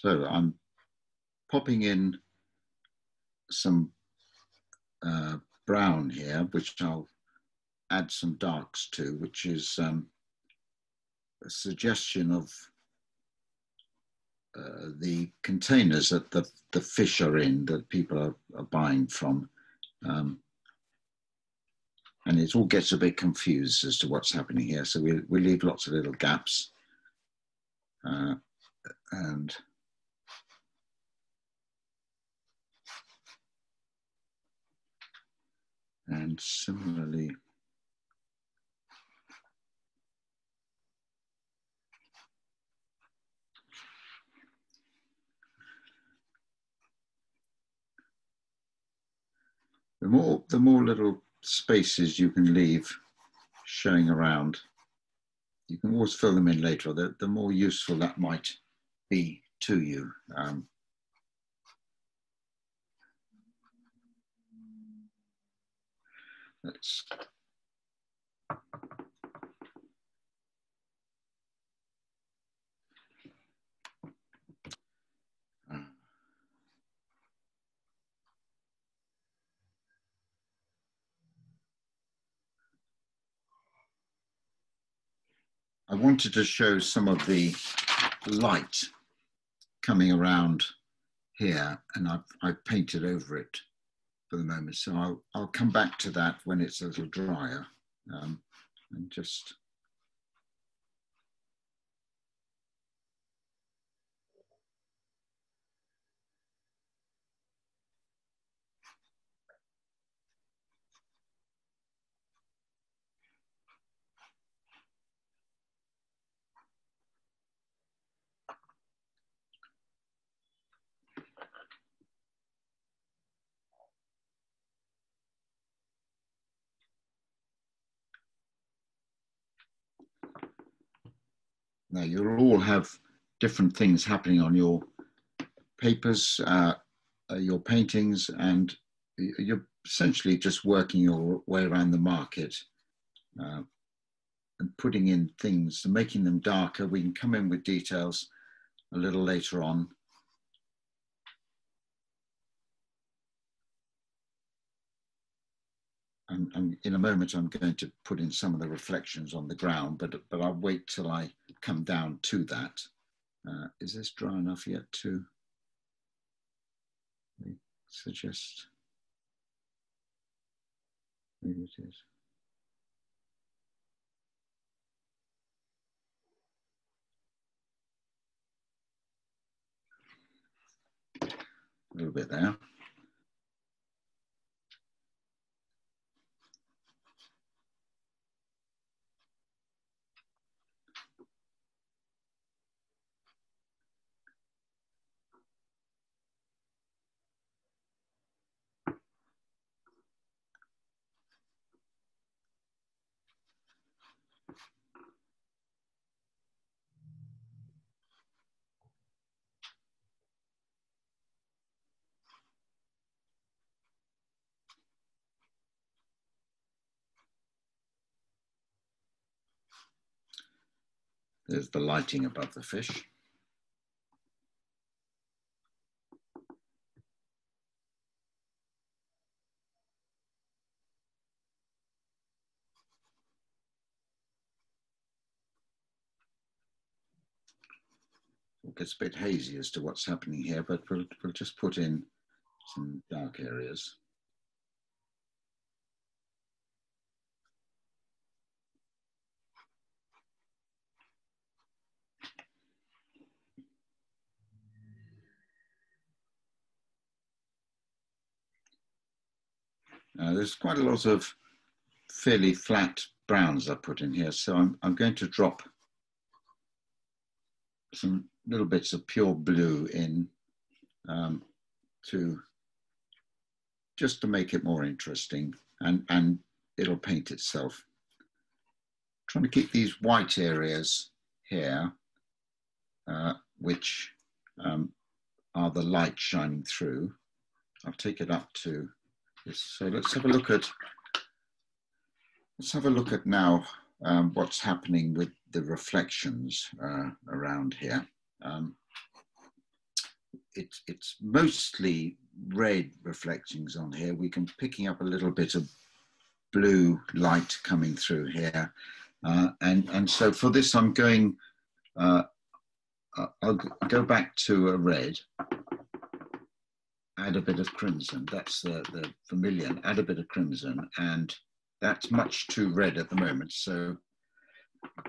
So I'm popping in some uh, brown here, which I'll add some darks to, which is um, a suggestion of uh, the containers that the, the fish are in that people are, are buying from. Um, and it all gets a bit confused as to what's happening here. So we, we leave lots of little gaps. Uh, and And similarly, the more, the more little spaces you can leave showing around, you can always fill them in later, the, the more useful that might be to you. Um, Let's I wanted to show some of the light coming around here and I've, I've painted over it for the moment. So I'll, I'll come back to that when it's a little drier um, and just Now you'll all have different things happening on your papers, uh, uh, your paintings, and you're essentially just working your way around the market uh, and putting in things and making them darker. We can come in with details a little later on. And, and, in a moment, I'm going to put in some of the reflections on the ground, but, but I'll wait till I come down to that. Uh, is this dry enough yet to suggest? Maybe it is. A little bit there. There's the lighting above the fish. It gets a bit hazy as to what's happening here, but we'll, we'll just put in some dark areas. Uh, there's quite a lot of fairly flat browns I put in here, so I'm, I'm going to drop some little bits of pure blue in um, to just to make it more interesting and, and it'll paint itself. trying to keep these white areas here, uh, which um, are the light shining through. I'll take it up to so let's have a look at let's have a look at now um, what's happening with the reflections uh, around here. Um, it's it's mostly red reflections on here. We can picking up a little bit of blue light coming through here, uh, and and so for this I'm going. Uh, I'll go back to a red add a bit of crimson. That's the, the vermilion, add a bit of crimson, and that's much too red at the moment. So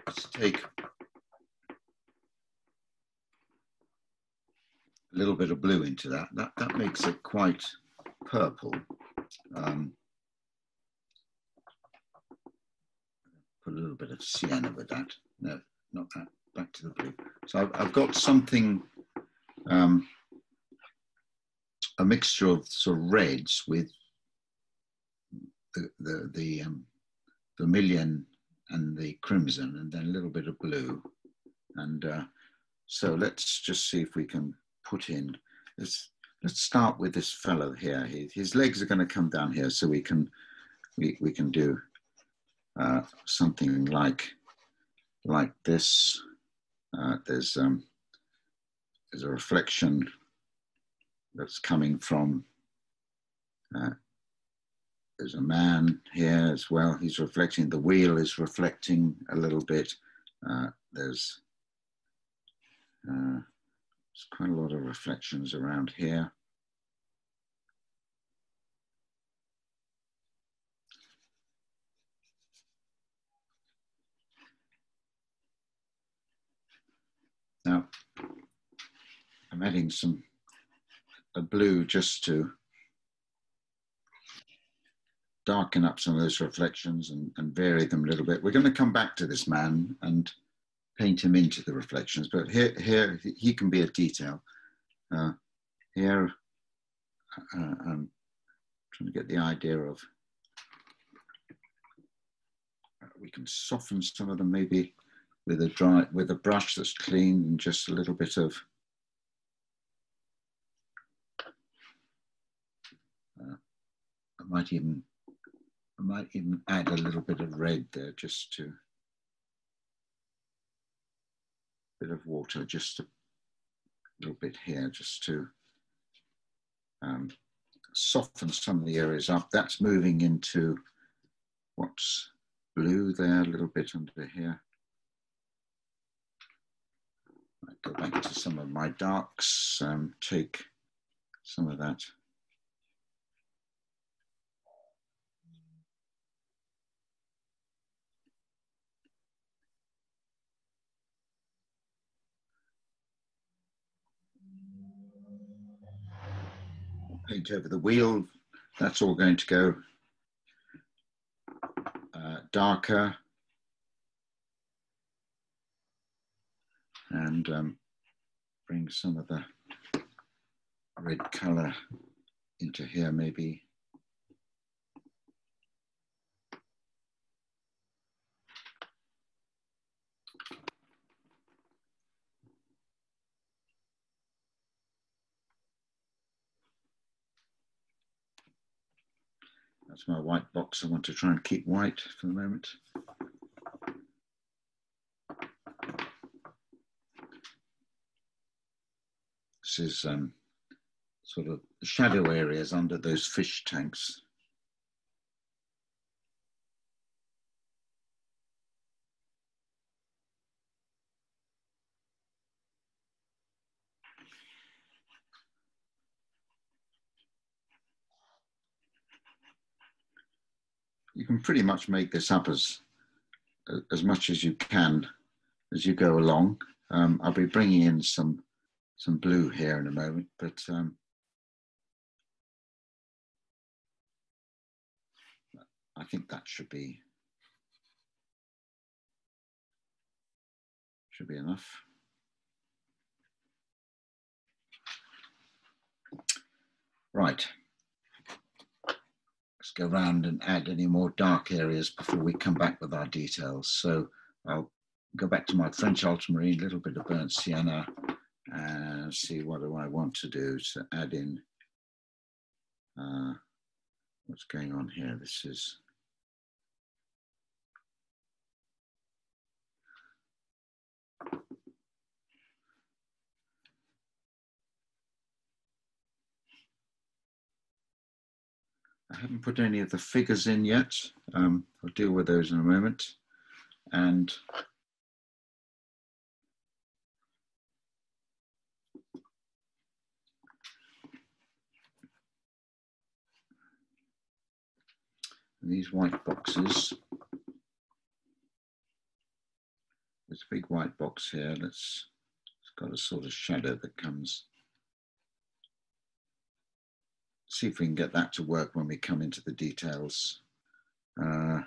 let's take a little bit of blue into that. That, that makes it quite purple. Um, put a little bit of sienna with that. No, not that. Back to the blue. So I've, I've got something um, a mixture of sort of reds with the the, the um, vermilion and the crimson, and then a little bit of blue. And uh, so let's just see if we can put in. Let's let's start with this fellow here. He, his legs are going to come down here, so we can we we can do uh, something like like this. Uh, there's um, there's a reflection that's coming from. Uh, there's a man here as well. He's reflecting. The wheel is reflecting a little bit. Uh, there's, uh, there's quite a lot of reflections around here. Now, I'm adding some a blue just to darken up some of those reflections and, and vary them a little bit. We're going to come back to this man and paint him into the reflections, but here, here he can be a detail. Uh, here, uh, I'm trying to get the idea of, uh, we can soften some of them maybe with a dry, with a brush that's clean and just a little bit of I might even I might even add a little bit of red there just to, a bit of water, just a little bit here, just to um, soften some of the areas up. That's moving into what's blue there, a little bit under here. I go back to some of my darks, um, take some of that paint over the wheel. That's all going to go uh, darker. And um, bring some of the red color into here maybe. My white box. I want to try and keep white for the moment. This is um, sort of shadow areas under those fish tanks. You can pretty much make this up as as much as you can as you go along. Um, I'll be bringing in some some blue here in a moment, but um, I think that should be should be enough. Right go around and add any more dark areas before we come back with our details. So I'll go back to my French ultramarine, a little bit of burnt sienna, and see what do I want to do to add in uh, what's going on here. This is haven't put any of the figures in yet. Um, I'll deal with those in a moment. And these white boxes, there's a big white box here that's it's got a sort of shadow that comes see if we can get that to work when we come into the details. Uh,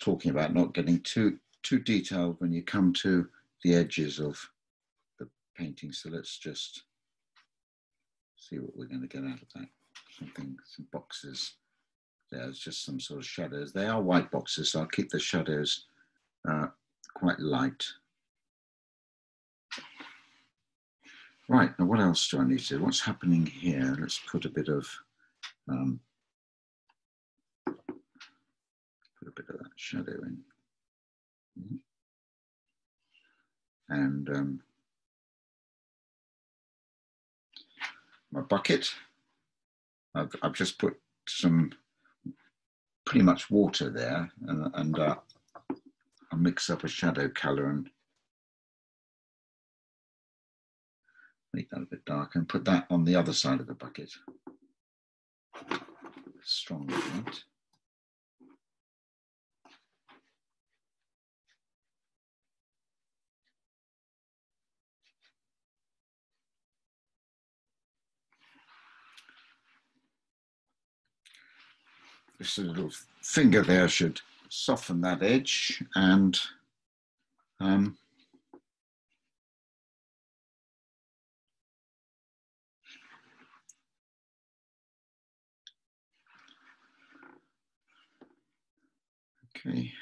talking about not getting too too detailed when you come to the edges of the painting. So let's just see what we're going to get out of that. Something, some boxes there's just some sort of shadows. They are white boxes, so I'll keep the shadows uh, quite light. Right, now what else do I need to do? What's happening here? Let's put a bit of, um, put a bit of that shadow in. And um, my bucket, I've, I've just put some pretty much water there and, and uh, I'll mix up a shadow color and make that a bit darker and put that on the other side of the bucket. Stronger. This little finger there should soften that edge and um, Okay,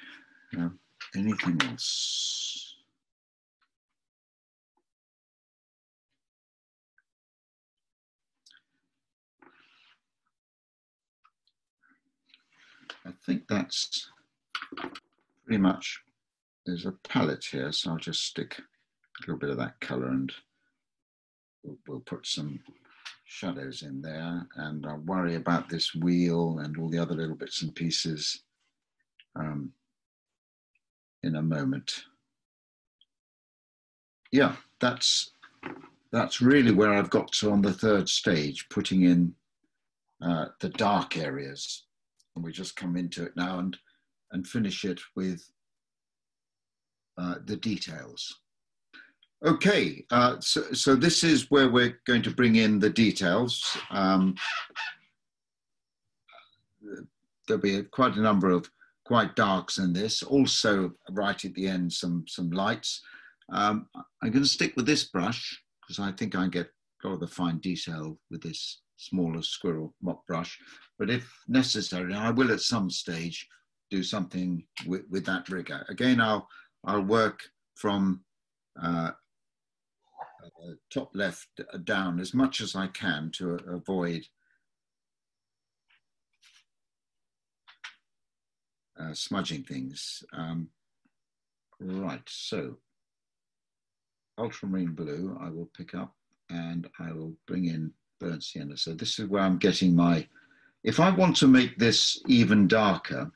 uh, anything else? I think that's pretty much, there's a palette here, so I'll just stick a little bit of that color and we'll, we'll put some shadows in there and I'll worry about this wheel and all the other little bits and pieces um, in a moment. Yeah, that's that's really where I've got to on the third stage, putting in uh, the dark areas. And we just come into it now and, and finish it with uh, the details. Okay, uh, so, so this is where we're going to bring in the details. Um, there'll be quite a number of quite darks in this. Also, right at the end, some some lights. Um, I'm going to stick with this brush because I think I get a lot of the fine detail with this smaller squirrel mop brush. But if necessary, I will at some stage do something with, with that rigger. Again, I'll I'll work from uh, uh, top left down as much as I can to avoid uh, smudging things. Um, right, so ultramarine blue I will pick up and I will bring in burnt sienna. So this is where I'm getting my, if I want to make this even darker,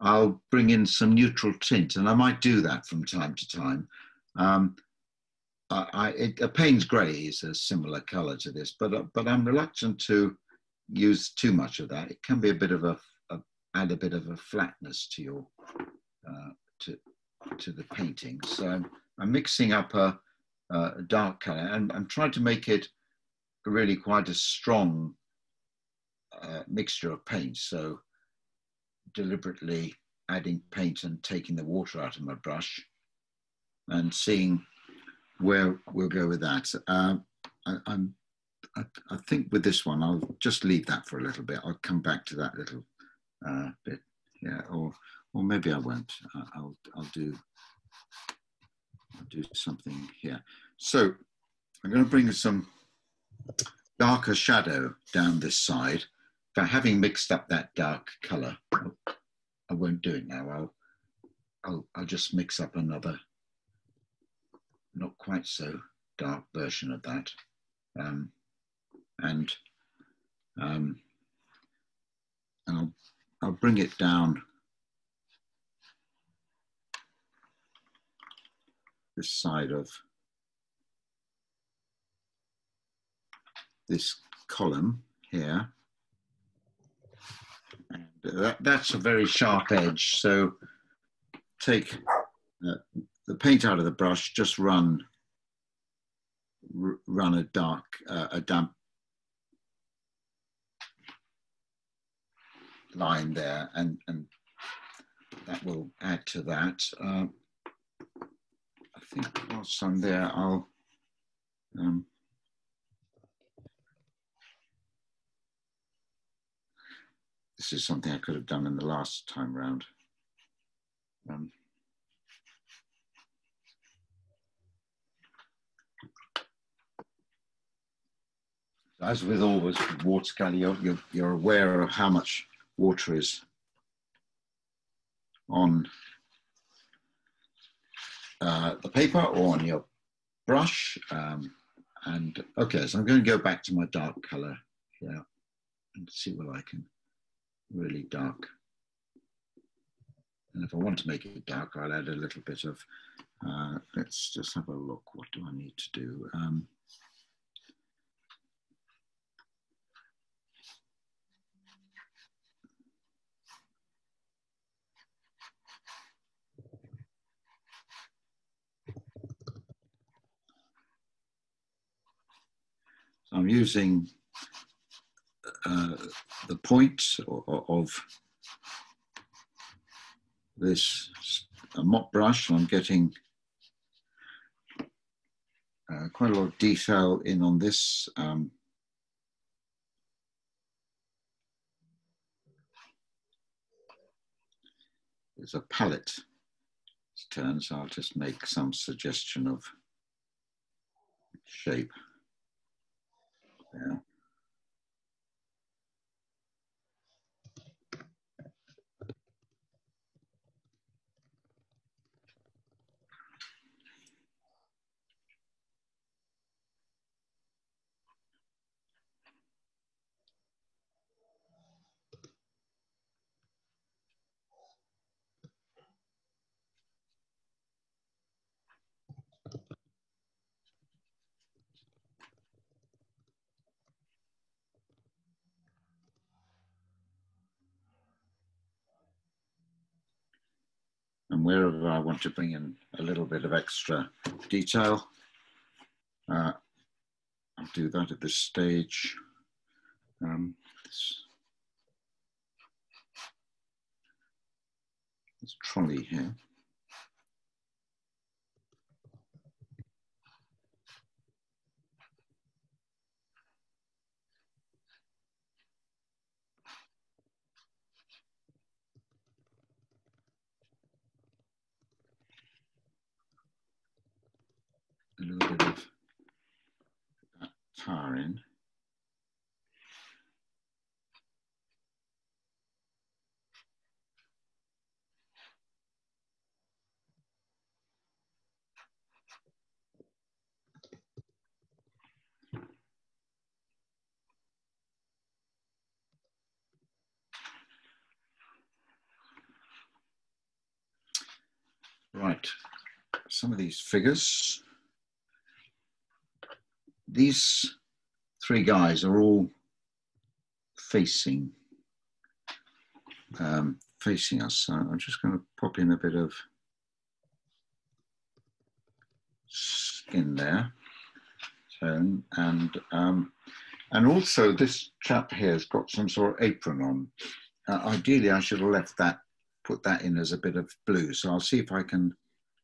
I'll bring in some neutral tint and I might do that from time to time. Um, I, it, a Payne's grey is a similar color to this, but, uh, but I'm reluctant to use too much of that. It can be a bit of a add a bit of a flatness to your uh, to to the painting. So I'm, I'm mixing up a, a, dark color and I'm trying to make it really quite a strong mixture of paints. So deliberately adding paint and taking the water out of my brush and seeing where we'll go with that. Uh, I, I'm, I, I think with this one, I'll just leave that for a little bit. I'll come back to that little uh, bit. Yeah, or or maybe I won't. I'll I'll do I'll do something here. So I'm going to bring some darker shadow down this side. But having mixed up that dark color, I won't do it now. I'll I'll I'll just mix up another not quite so dark version of that. Um, and um, I'll I'll bring it down this side of this column here. That, that's a very sharp edge. So take uh, the paint out of the brush, just run run a dark, uh, a damp line there, and, and that will add to that. Uh, I think whilst I'm there, I'll um, this is something I could have done in the last time round. Um, as with always watercolor, you're, you're, you're aware of how much water is on uh, the paper or on your brush. Um, and okay, so I'm going to go back to my dark color here and see what I can really dark. And if I want to make it darker, I'll add a little bit of, uh, let's just have a look. What do I need to do? Um, so I'm using uh, the point of this mop brush. I'm getting uh, quite a lot of detail in on this. Um, there's a palette turn, so I'll just make some suggestion of shape there. And wherever I want to bring in a little bit of extra detail, uh, I'll do that at this stage. Um, this, this trolley here. A little bit of that tar in. Right, some of these figures these three guys are all facing um, facing us. So I'm just going to pop in a bit of skin there, and um, and also this chap here has got some sort of apron on. Uh, ideally, I should have left that, put that in as a bit of blue. So I'll see if I can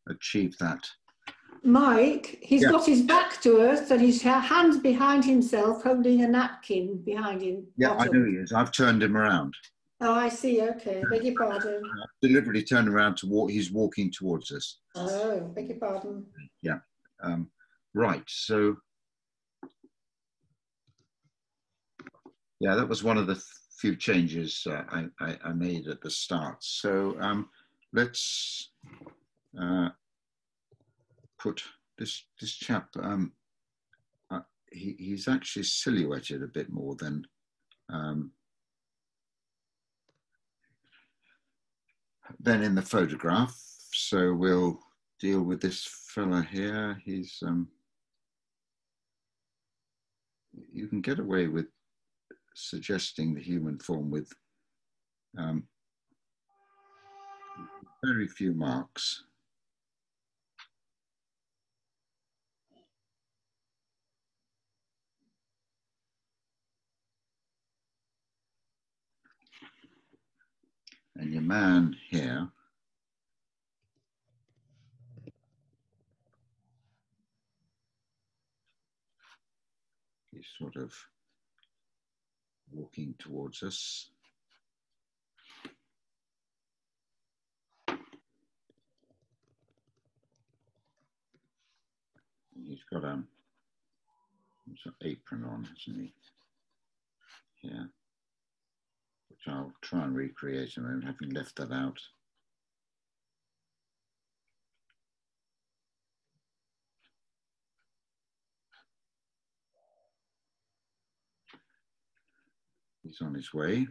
achieve that Mike, he's yeah. got his back to us and his hands behind himself holding a napkin behind him. Yeah, bottom. I know he is. I've turned him around. Oh, I see. Okay. Beg your pardon. I've deliberately turned around to walk. He's walking towards us. Oh, beg your pardon. Yeah. Um, right. So, yeah, that was one of the few changes uh, I, I, I, made at the start. So um, let's uh, put this this chap. Um, uh, he, he's actually silhouetted a bit more than. Um, than in the photograph. So we'll deal with this fella here. He's um, you can get away with suggesting the human form with um, very few marks. And your man here is sort of walking towards us. He's got he's an apron on, hasn't he? Yeah I'll try and recreate and having left that out. He's on his way.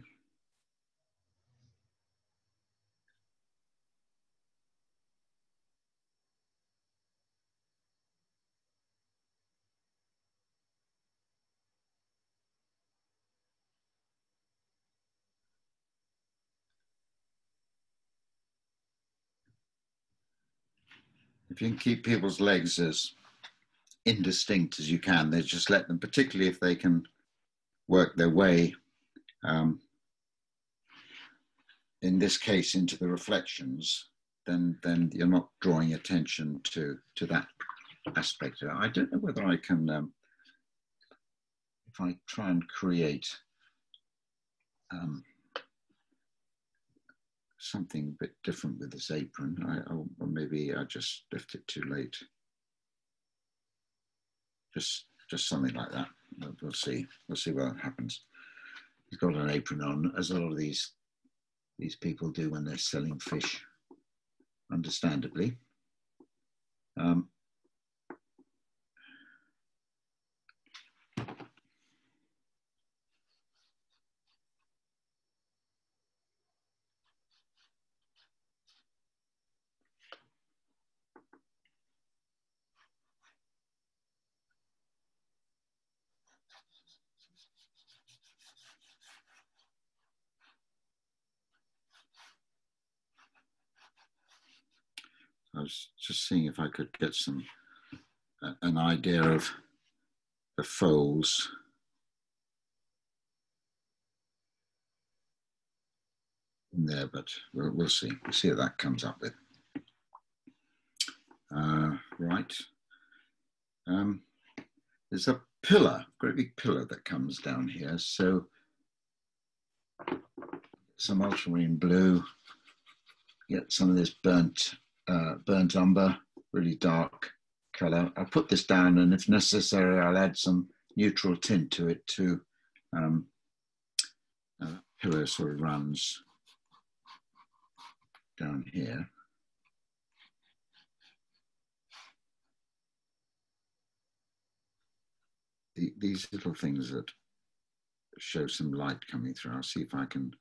If you can keep people's legs as indistinct as you can. They just let them, particularly if they can work their way, um, in this case, into the reflections, then then you're not drawing attention to to that aspect. I don't know whether I can, um, if I try and create um, something a bit different with this apron, I, or maybe I just left it too late. Just, just something like that. We'll see. We'll see what happens. He's got an apron on, as a lot of these these people do when they're selling fish, understandably. Um, I was just seeing if I could get some uh, an idea of the folds. In there, but we'll, we'll see. We'll see what that comes up with. Uh, right. Um, there's a pillar, great big pillar that comes down here. So some ultramarine blue, get some of this burnt uh, burnt umber, really dark color. I'll put this down and if necessary, I'll add some neutral tint to it to um, uh, pillar sort of runs down here. The, these little things that show some light coming through, I'll see if I can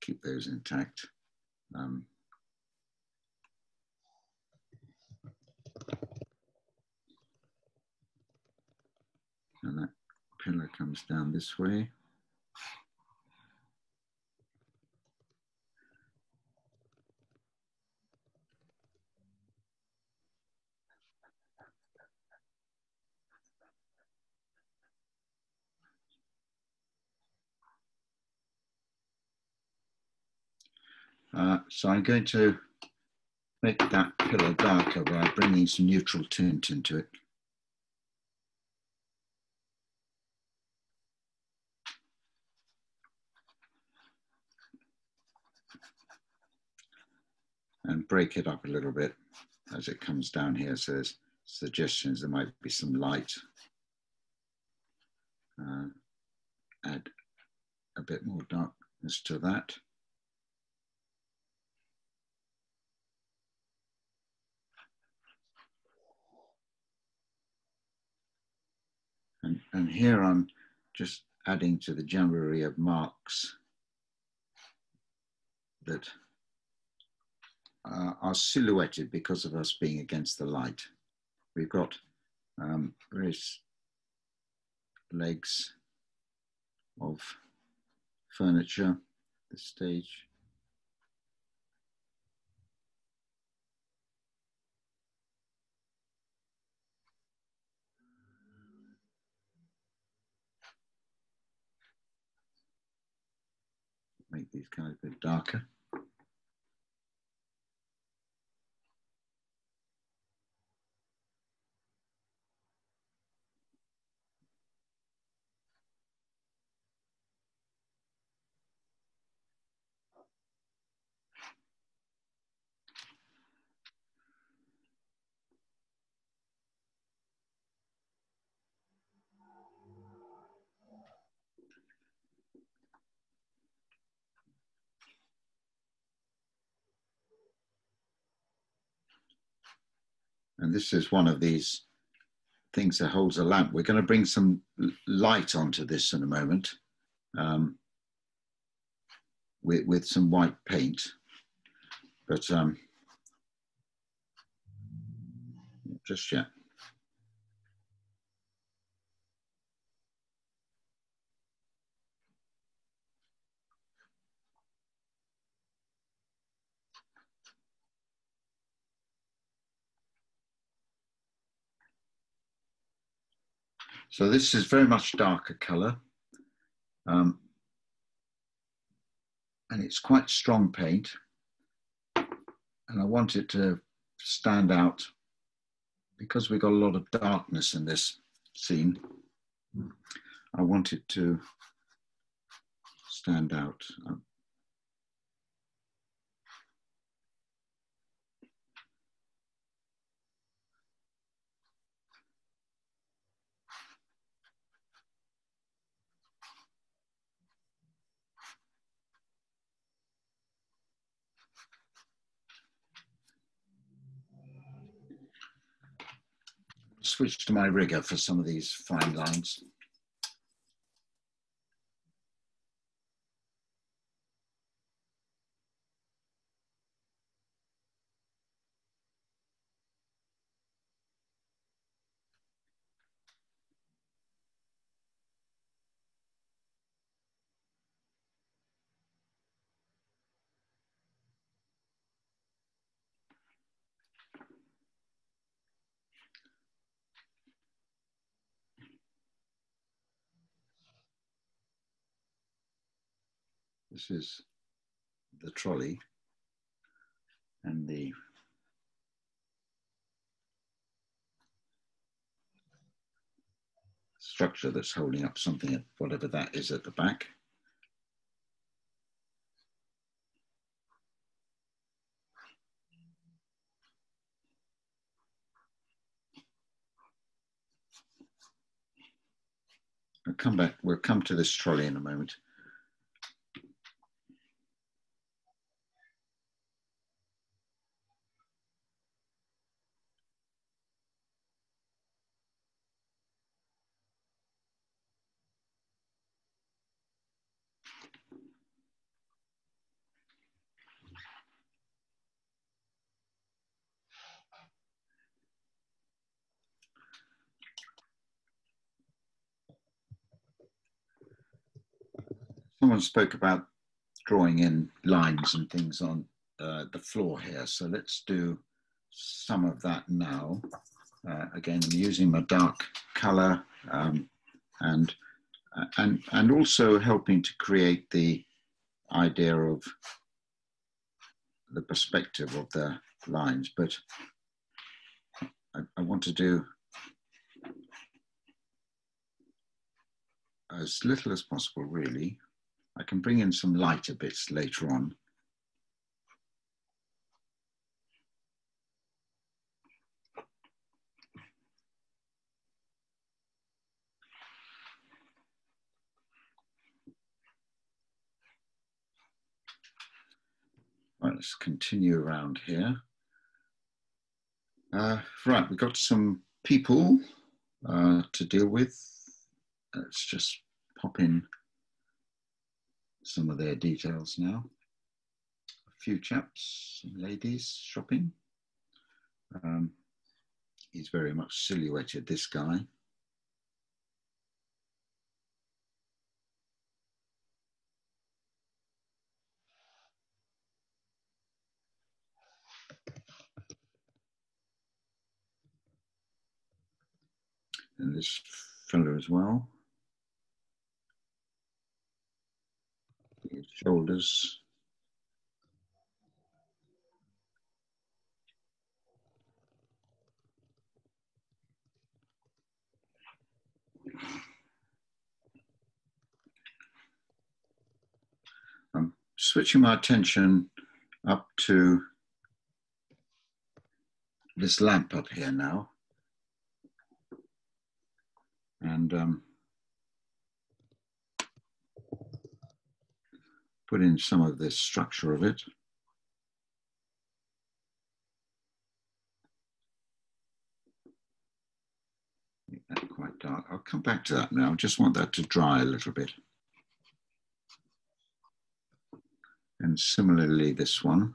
keep those intact. Um, And that pillar comes down this way. Uh, so I'm going to make that pillar darker by bringing some neutral tint into it. and break it up a little bit as it comes down here. So there's suggestions there might be some light. Uh, add a bit more darkness to that. And, and here I'm just adding to the jamboree of marks that uh, are silhouetted because of us being against the light. We've got um, various legs of furniture, the stage. Make these kind of a bit darker. And this is one of these things that holds a lamp. We're going to bring some light onto this in a moment um, with, with some white paint. But um, just yet. So this is very much darker color. Um, and it's quite strong paint. And I want it to stand out because we've got a lot of darkness in this scene. I want it to stand out. Switch to my rigger for some of these fine lines. This is the trolley and the structure that's holding up something, whatever that is at the back. I'll come back, we'll come to this trolley in a moment. Someone spoke about drawing in lines and things on uh, the floor here. So let's do some of that now. Uh, again, I'm using my dark color um, and, uh, and, and also helping to create the idea of the perspective of the lines. But I, I want to do as little as possible, really. I can bring in some lighter bits later on. Right, let's continue around here. Uh, right, we've got some people uh, to deal with. Let's just pop in some of their details now. A few chaps ladies shopping. Um, he's very much silhouetted, this guy. And this fellow as well. Shoulders. I'm switching my attention up to this lamp up here now. And um, put in some of the structure of it. Make that quite dark. I'll come back to that now. I just want that to dry a little bit. And similarly, this one.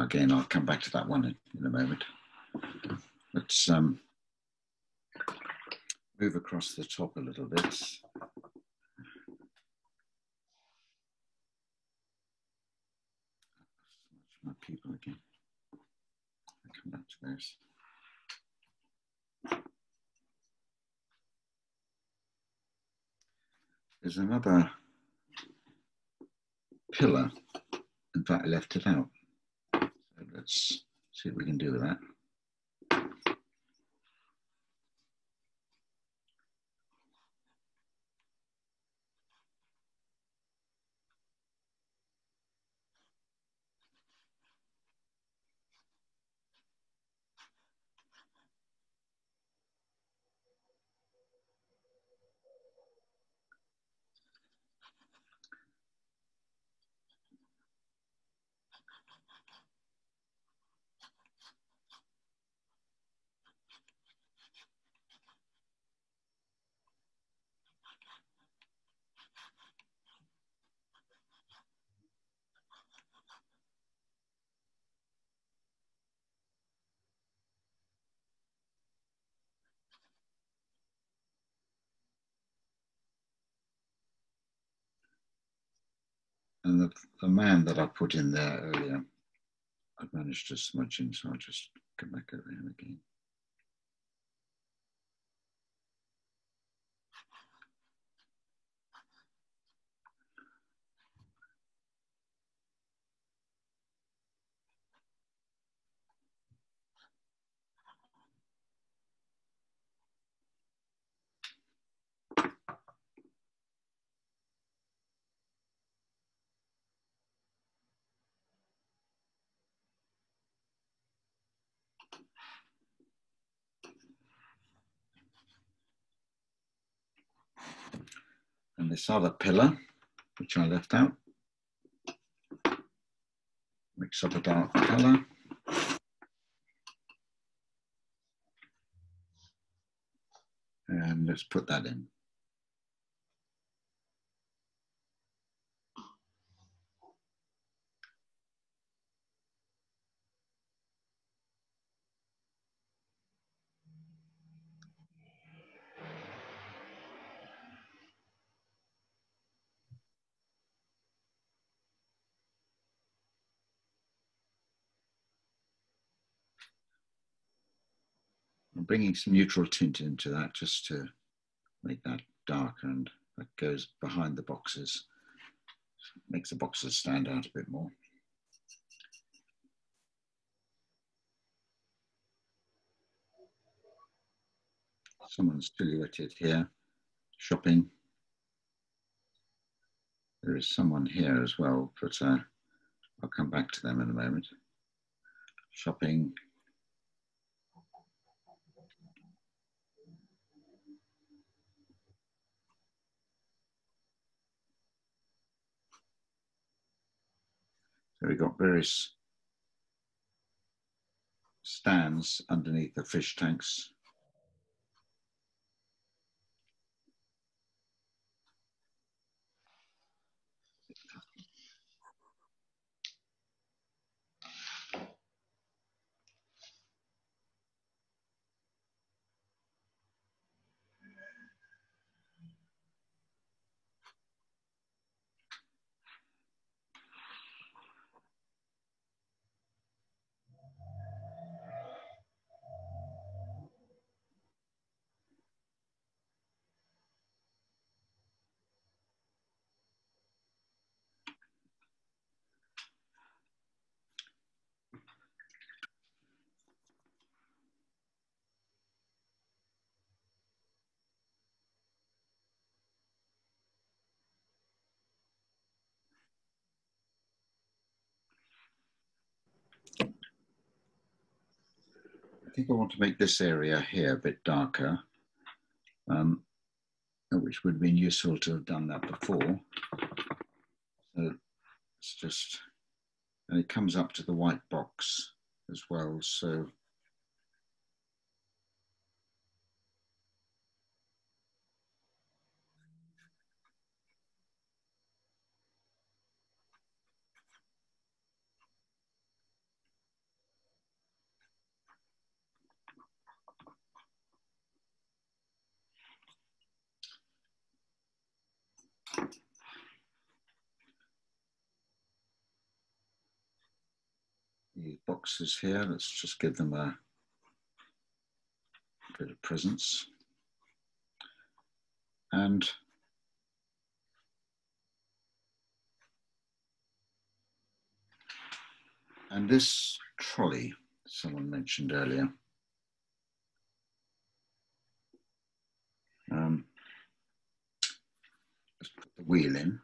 Again, I'll come back to that one in, in a moment. let's um, move across the top a little bit. My people again. I come back to those. There's another pillar. In fact, I left it out. Let's see what we can do with that. And the, the man that I put in there earlier, I've managed to smudge him, so I'll just come back over him again. And this other pillar, which I left out. Mix up a dark colour. And let's put that in. Bringing some neutral tint into that just to make that darker and that goes behind the boxes. Makes the boxes stand out a bit more. Someone's silhouetted here, shopping. There is someone here as well, but uh, I'll come back to them in a moment. Shopping, So we've got various stands underneath the fish tanks. Think I want to make this area here a bit darker, um, which would have been useful to have done that before. So it's just, and it comes up to the white box as well. So these boxes here. Let's just give them a bit of presence. And and this trolley someone mentioned earlier. Um, let's put the wheel in.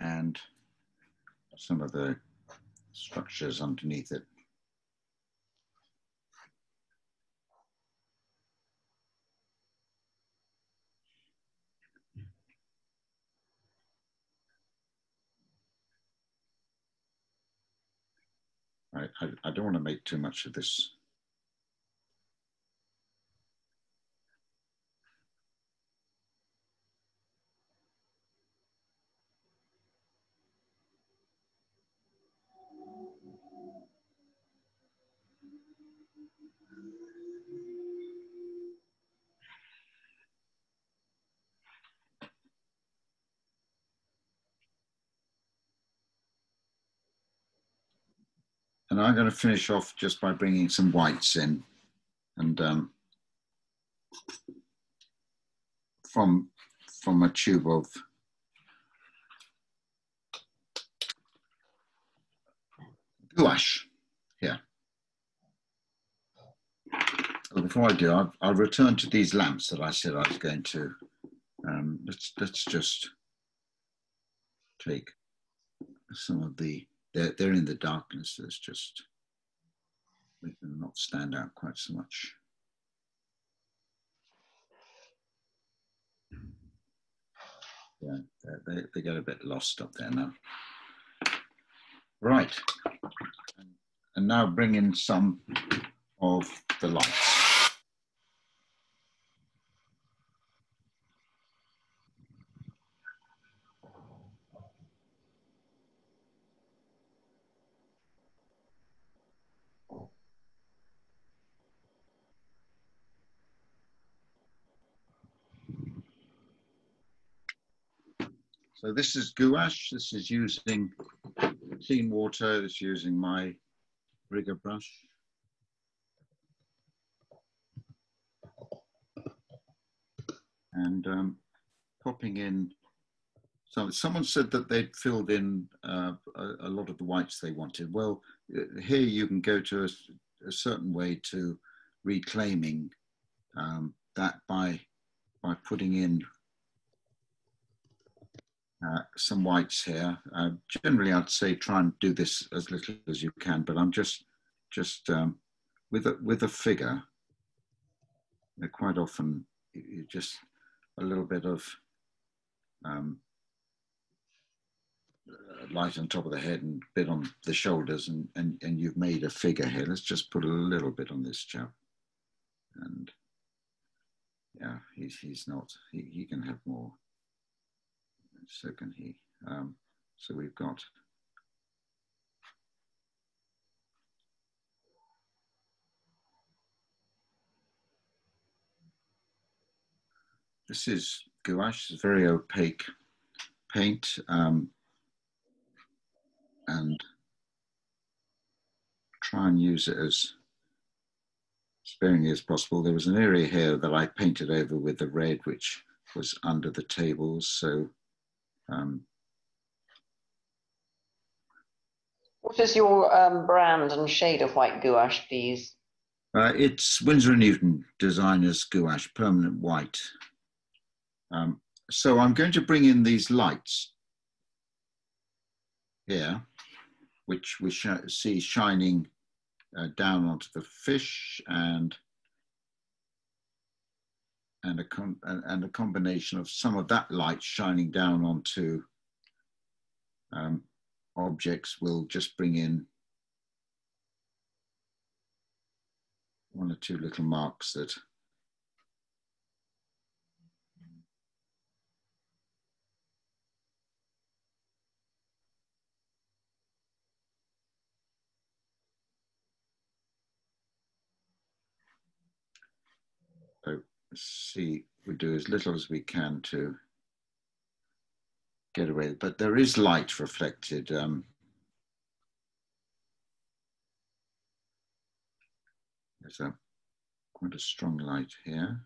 And some of the structures underneath it. I, I, don't want to make too much of this And I'm going to finish off just by bringing some whites in. And um, from, from a tube of gouache here. Before I do, I'll, I'll, return to these lamps that I said I was going to. Um, let's, let's just take some of the they're, they're in the darkness. There's just, make them not stand out quite so much. Yeah, they, they get a bit lost up there now. Right, and now bring in some of the lights. So this is gouache. This is using clean water. This is using my rigger brush. And um, popping in, so someone said that they'd filled in uh, a, a, lot of the whites they wanted. Well, uh, here you can go to a, a certain way to reclaiming um, that by, by putting in uh, some whites here. Uh, generally, I'd say try and do this as little as you can, but I'm just just um, with a with a figure. quite often, you just a little bit of um, light on top of the head and a bit on the shoulders, and, and and you've made a figure here. Let's just put a little bit on this chap, and yeah, he's he's not. He he can have more so can he. Um, so we've got this is gouache, it's very opaque paint um, and try and use it as sparingly as possible. There was an area here that I painted over with the red, which was under the tables. So um, what is your um, brand and shade of white gouache, please? Uh, it's Winsor & Newton Designers Gouache, permanent white. Um, so I'm going to bring in these lights here, which we sh see shining uh, down onto the fish and and a, and a combination of some of that light shining down onto um, objects will just bring in one or two little marks that see we do as little as we can to get away. But there is light reflected. Um, there's a quite a strong light here.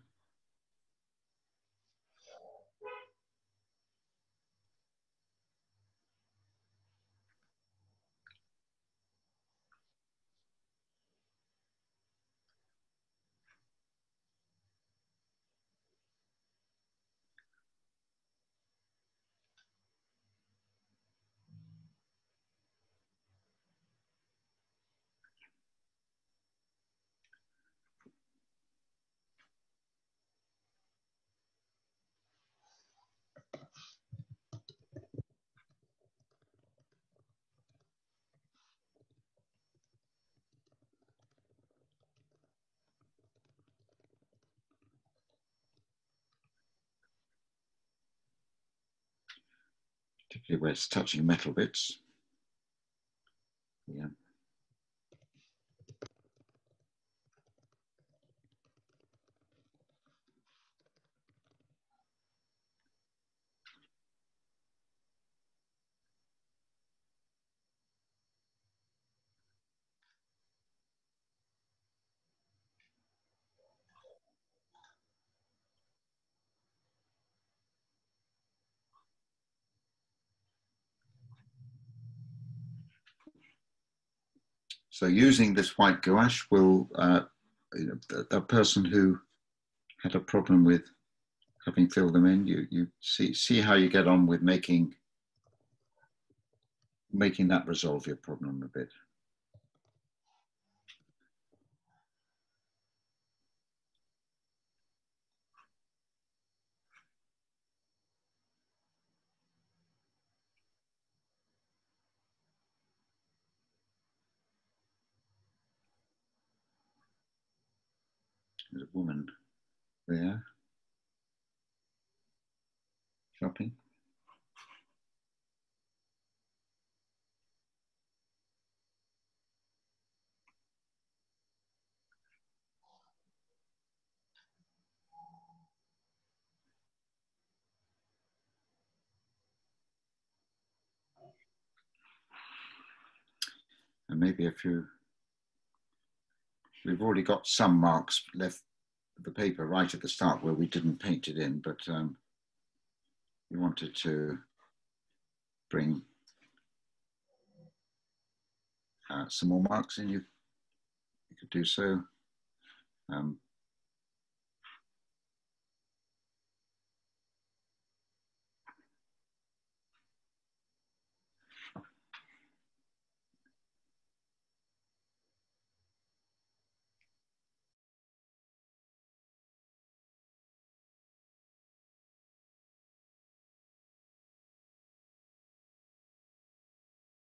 Particularly where it's touching metal bits. Yeah. So using this white gouache will, uh, you know, the, person who had a problem with having filled them in, you, you see, see how you get on with making, making that resolve your problem a bit. There's a woman there shopping. And maybe a few we've already got some marks left the paper right at the start where we didn't paint it in, but um, we wanted to bring uh, some more marks in. You, you could do so. Um,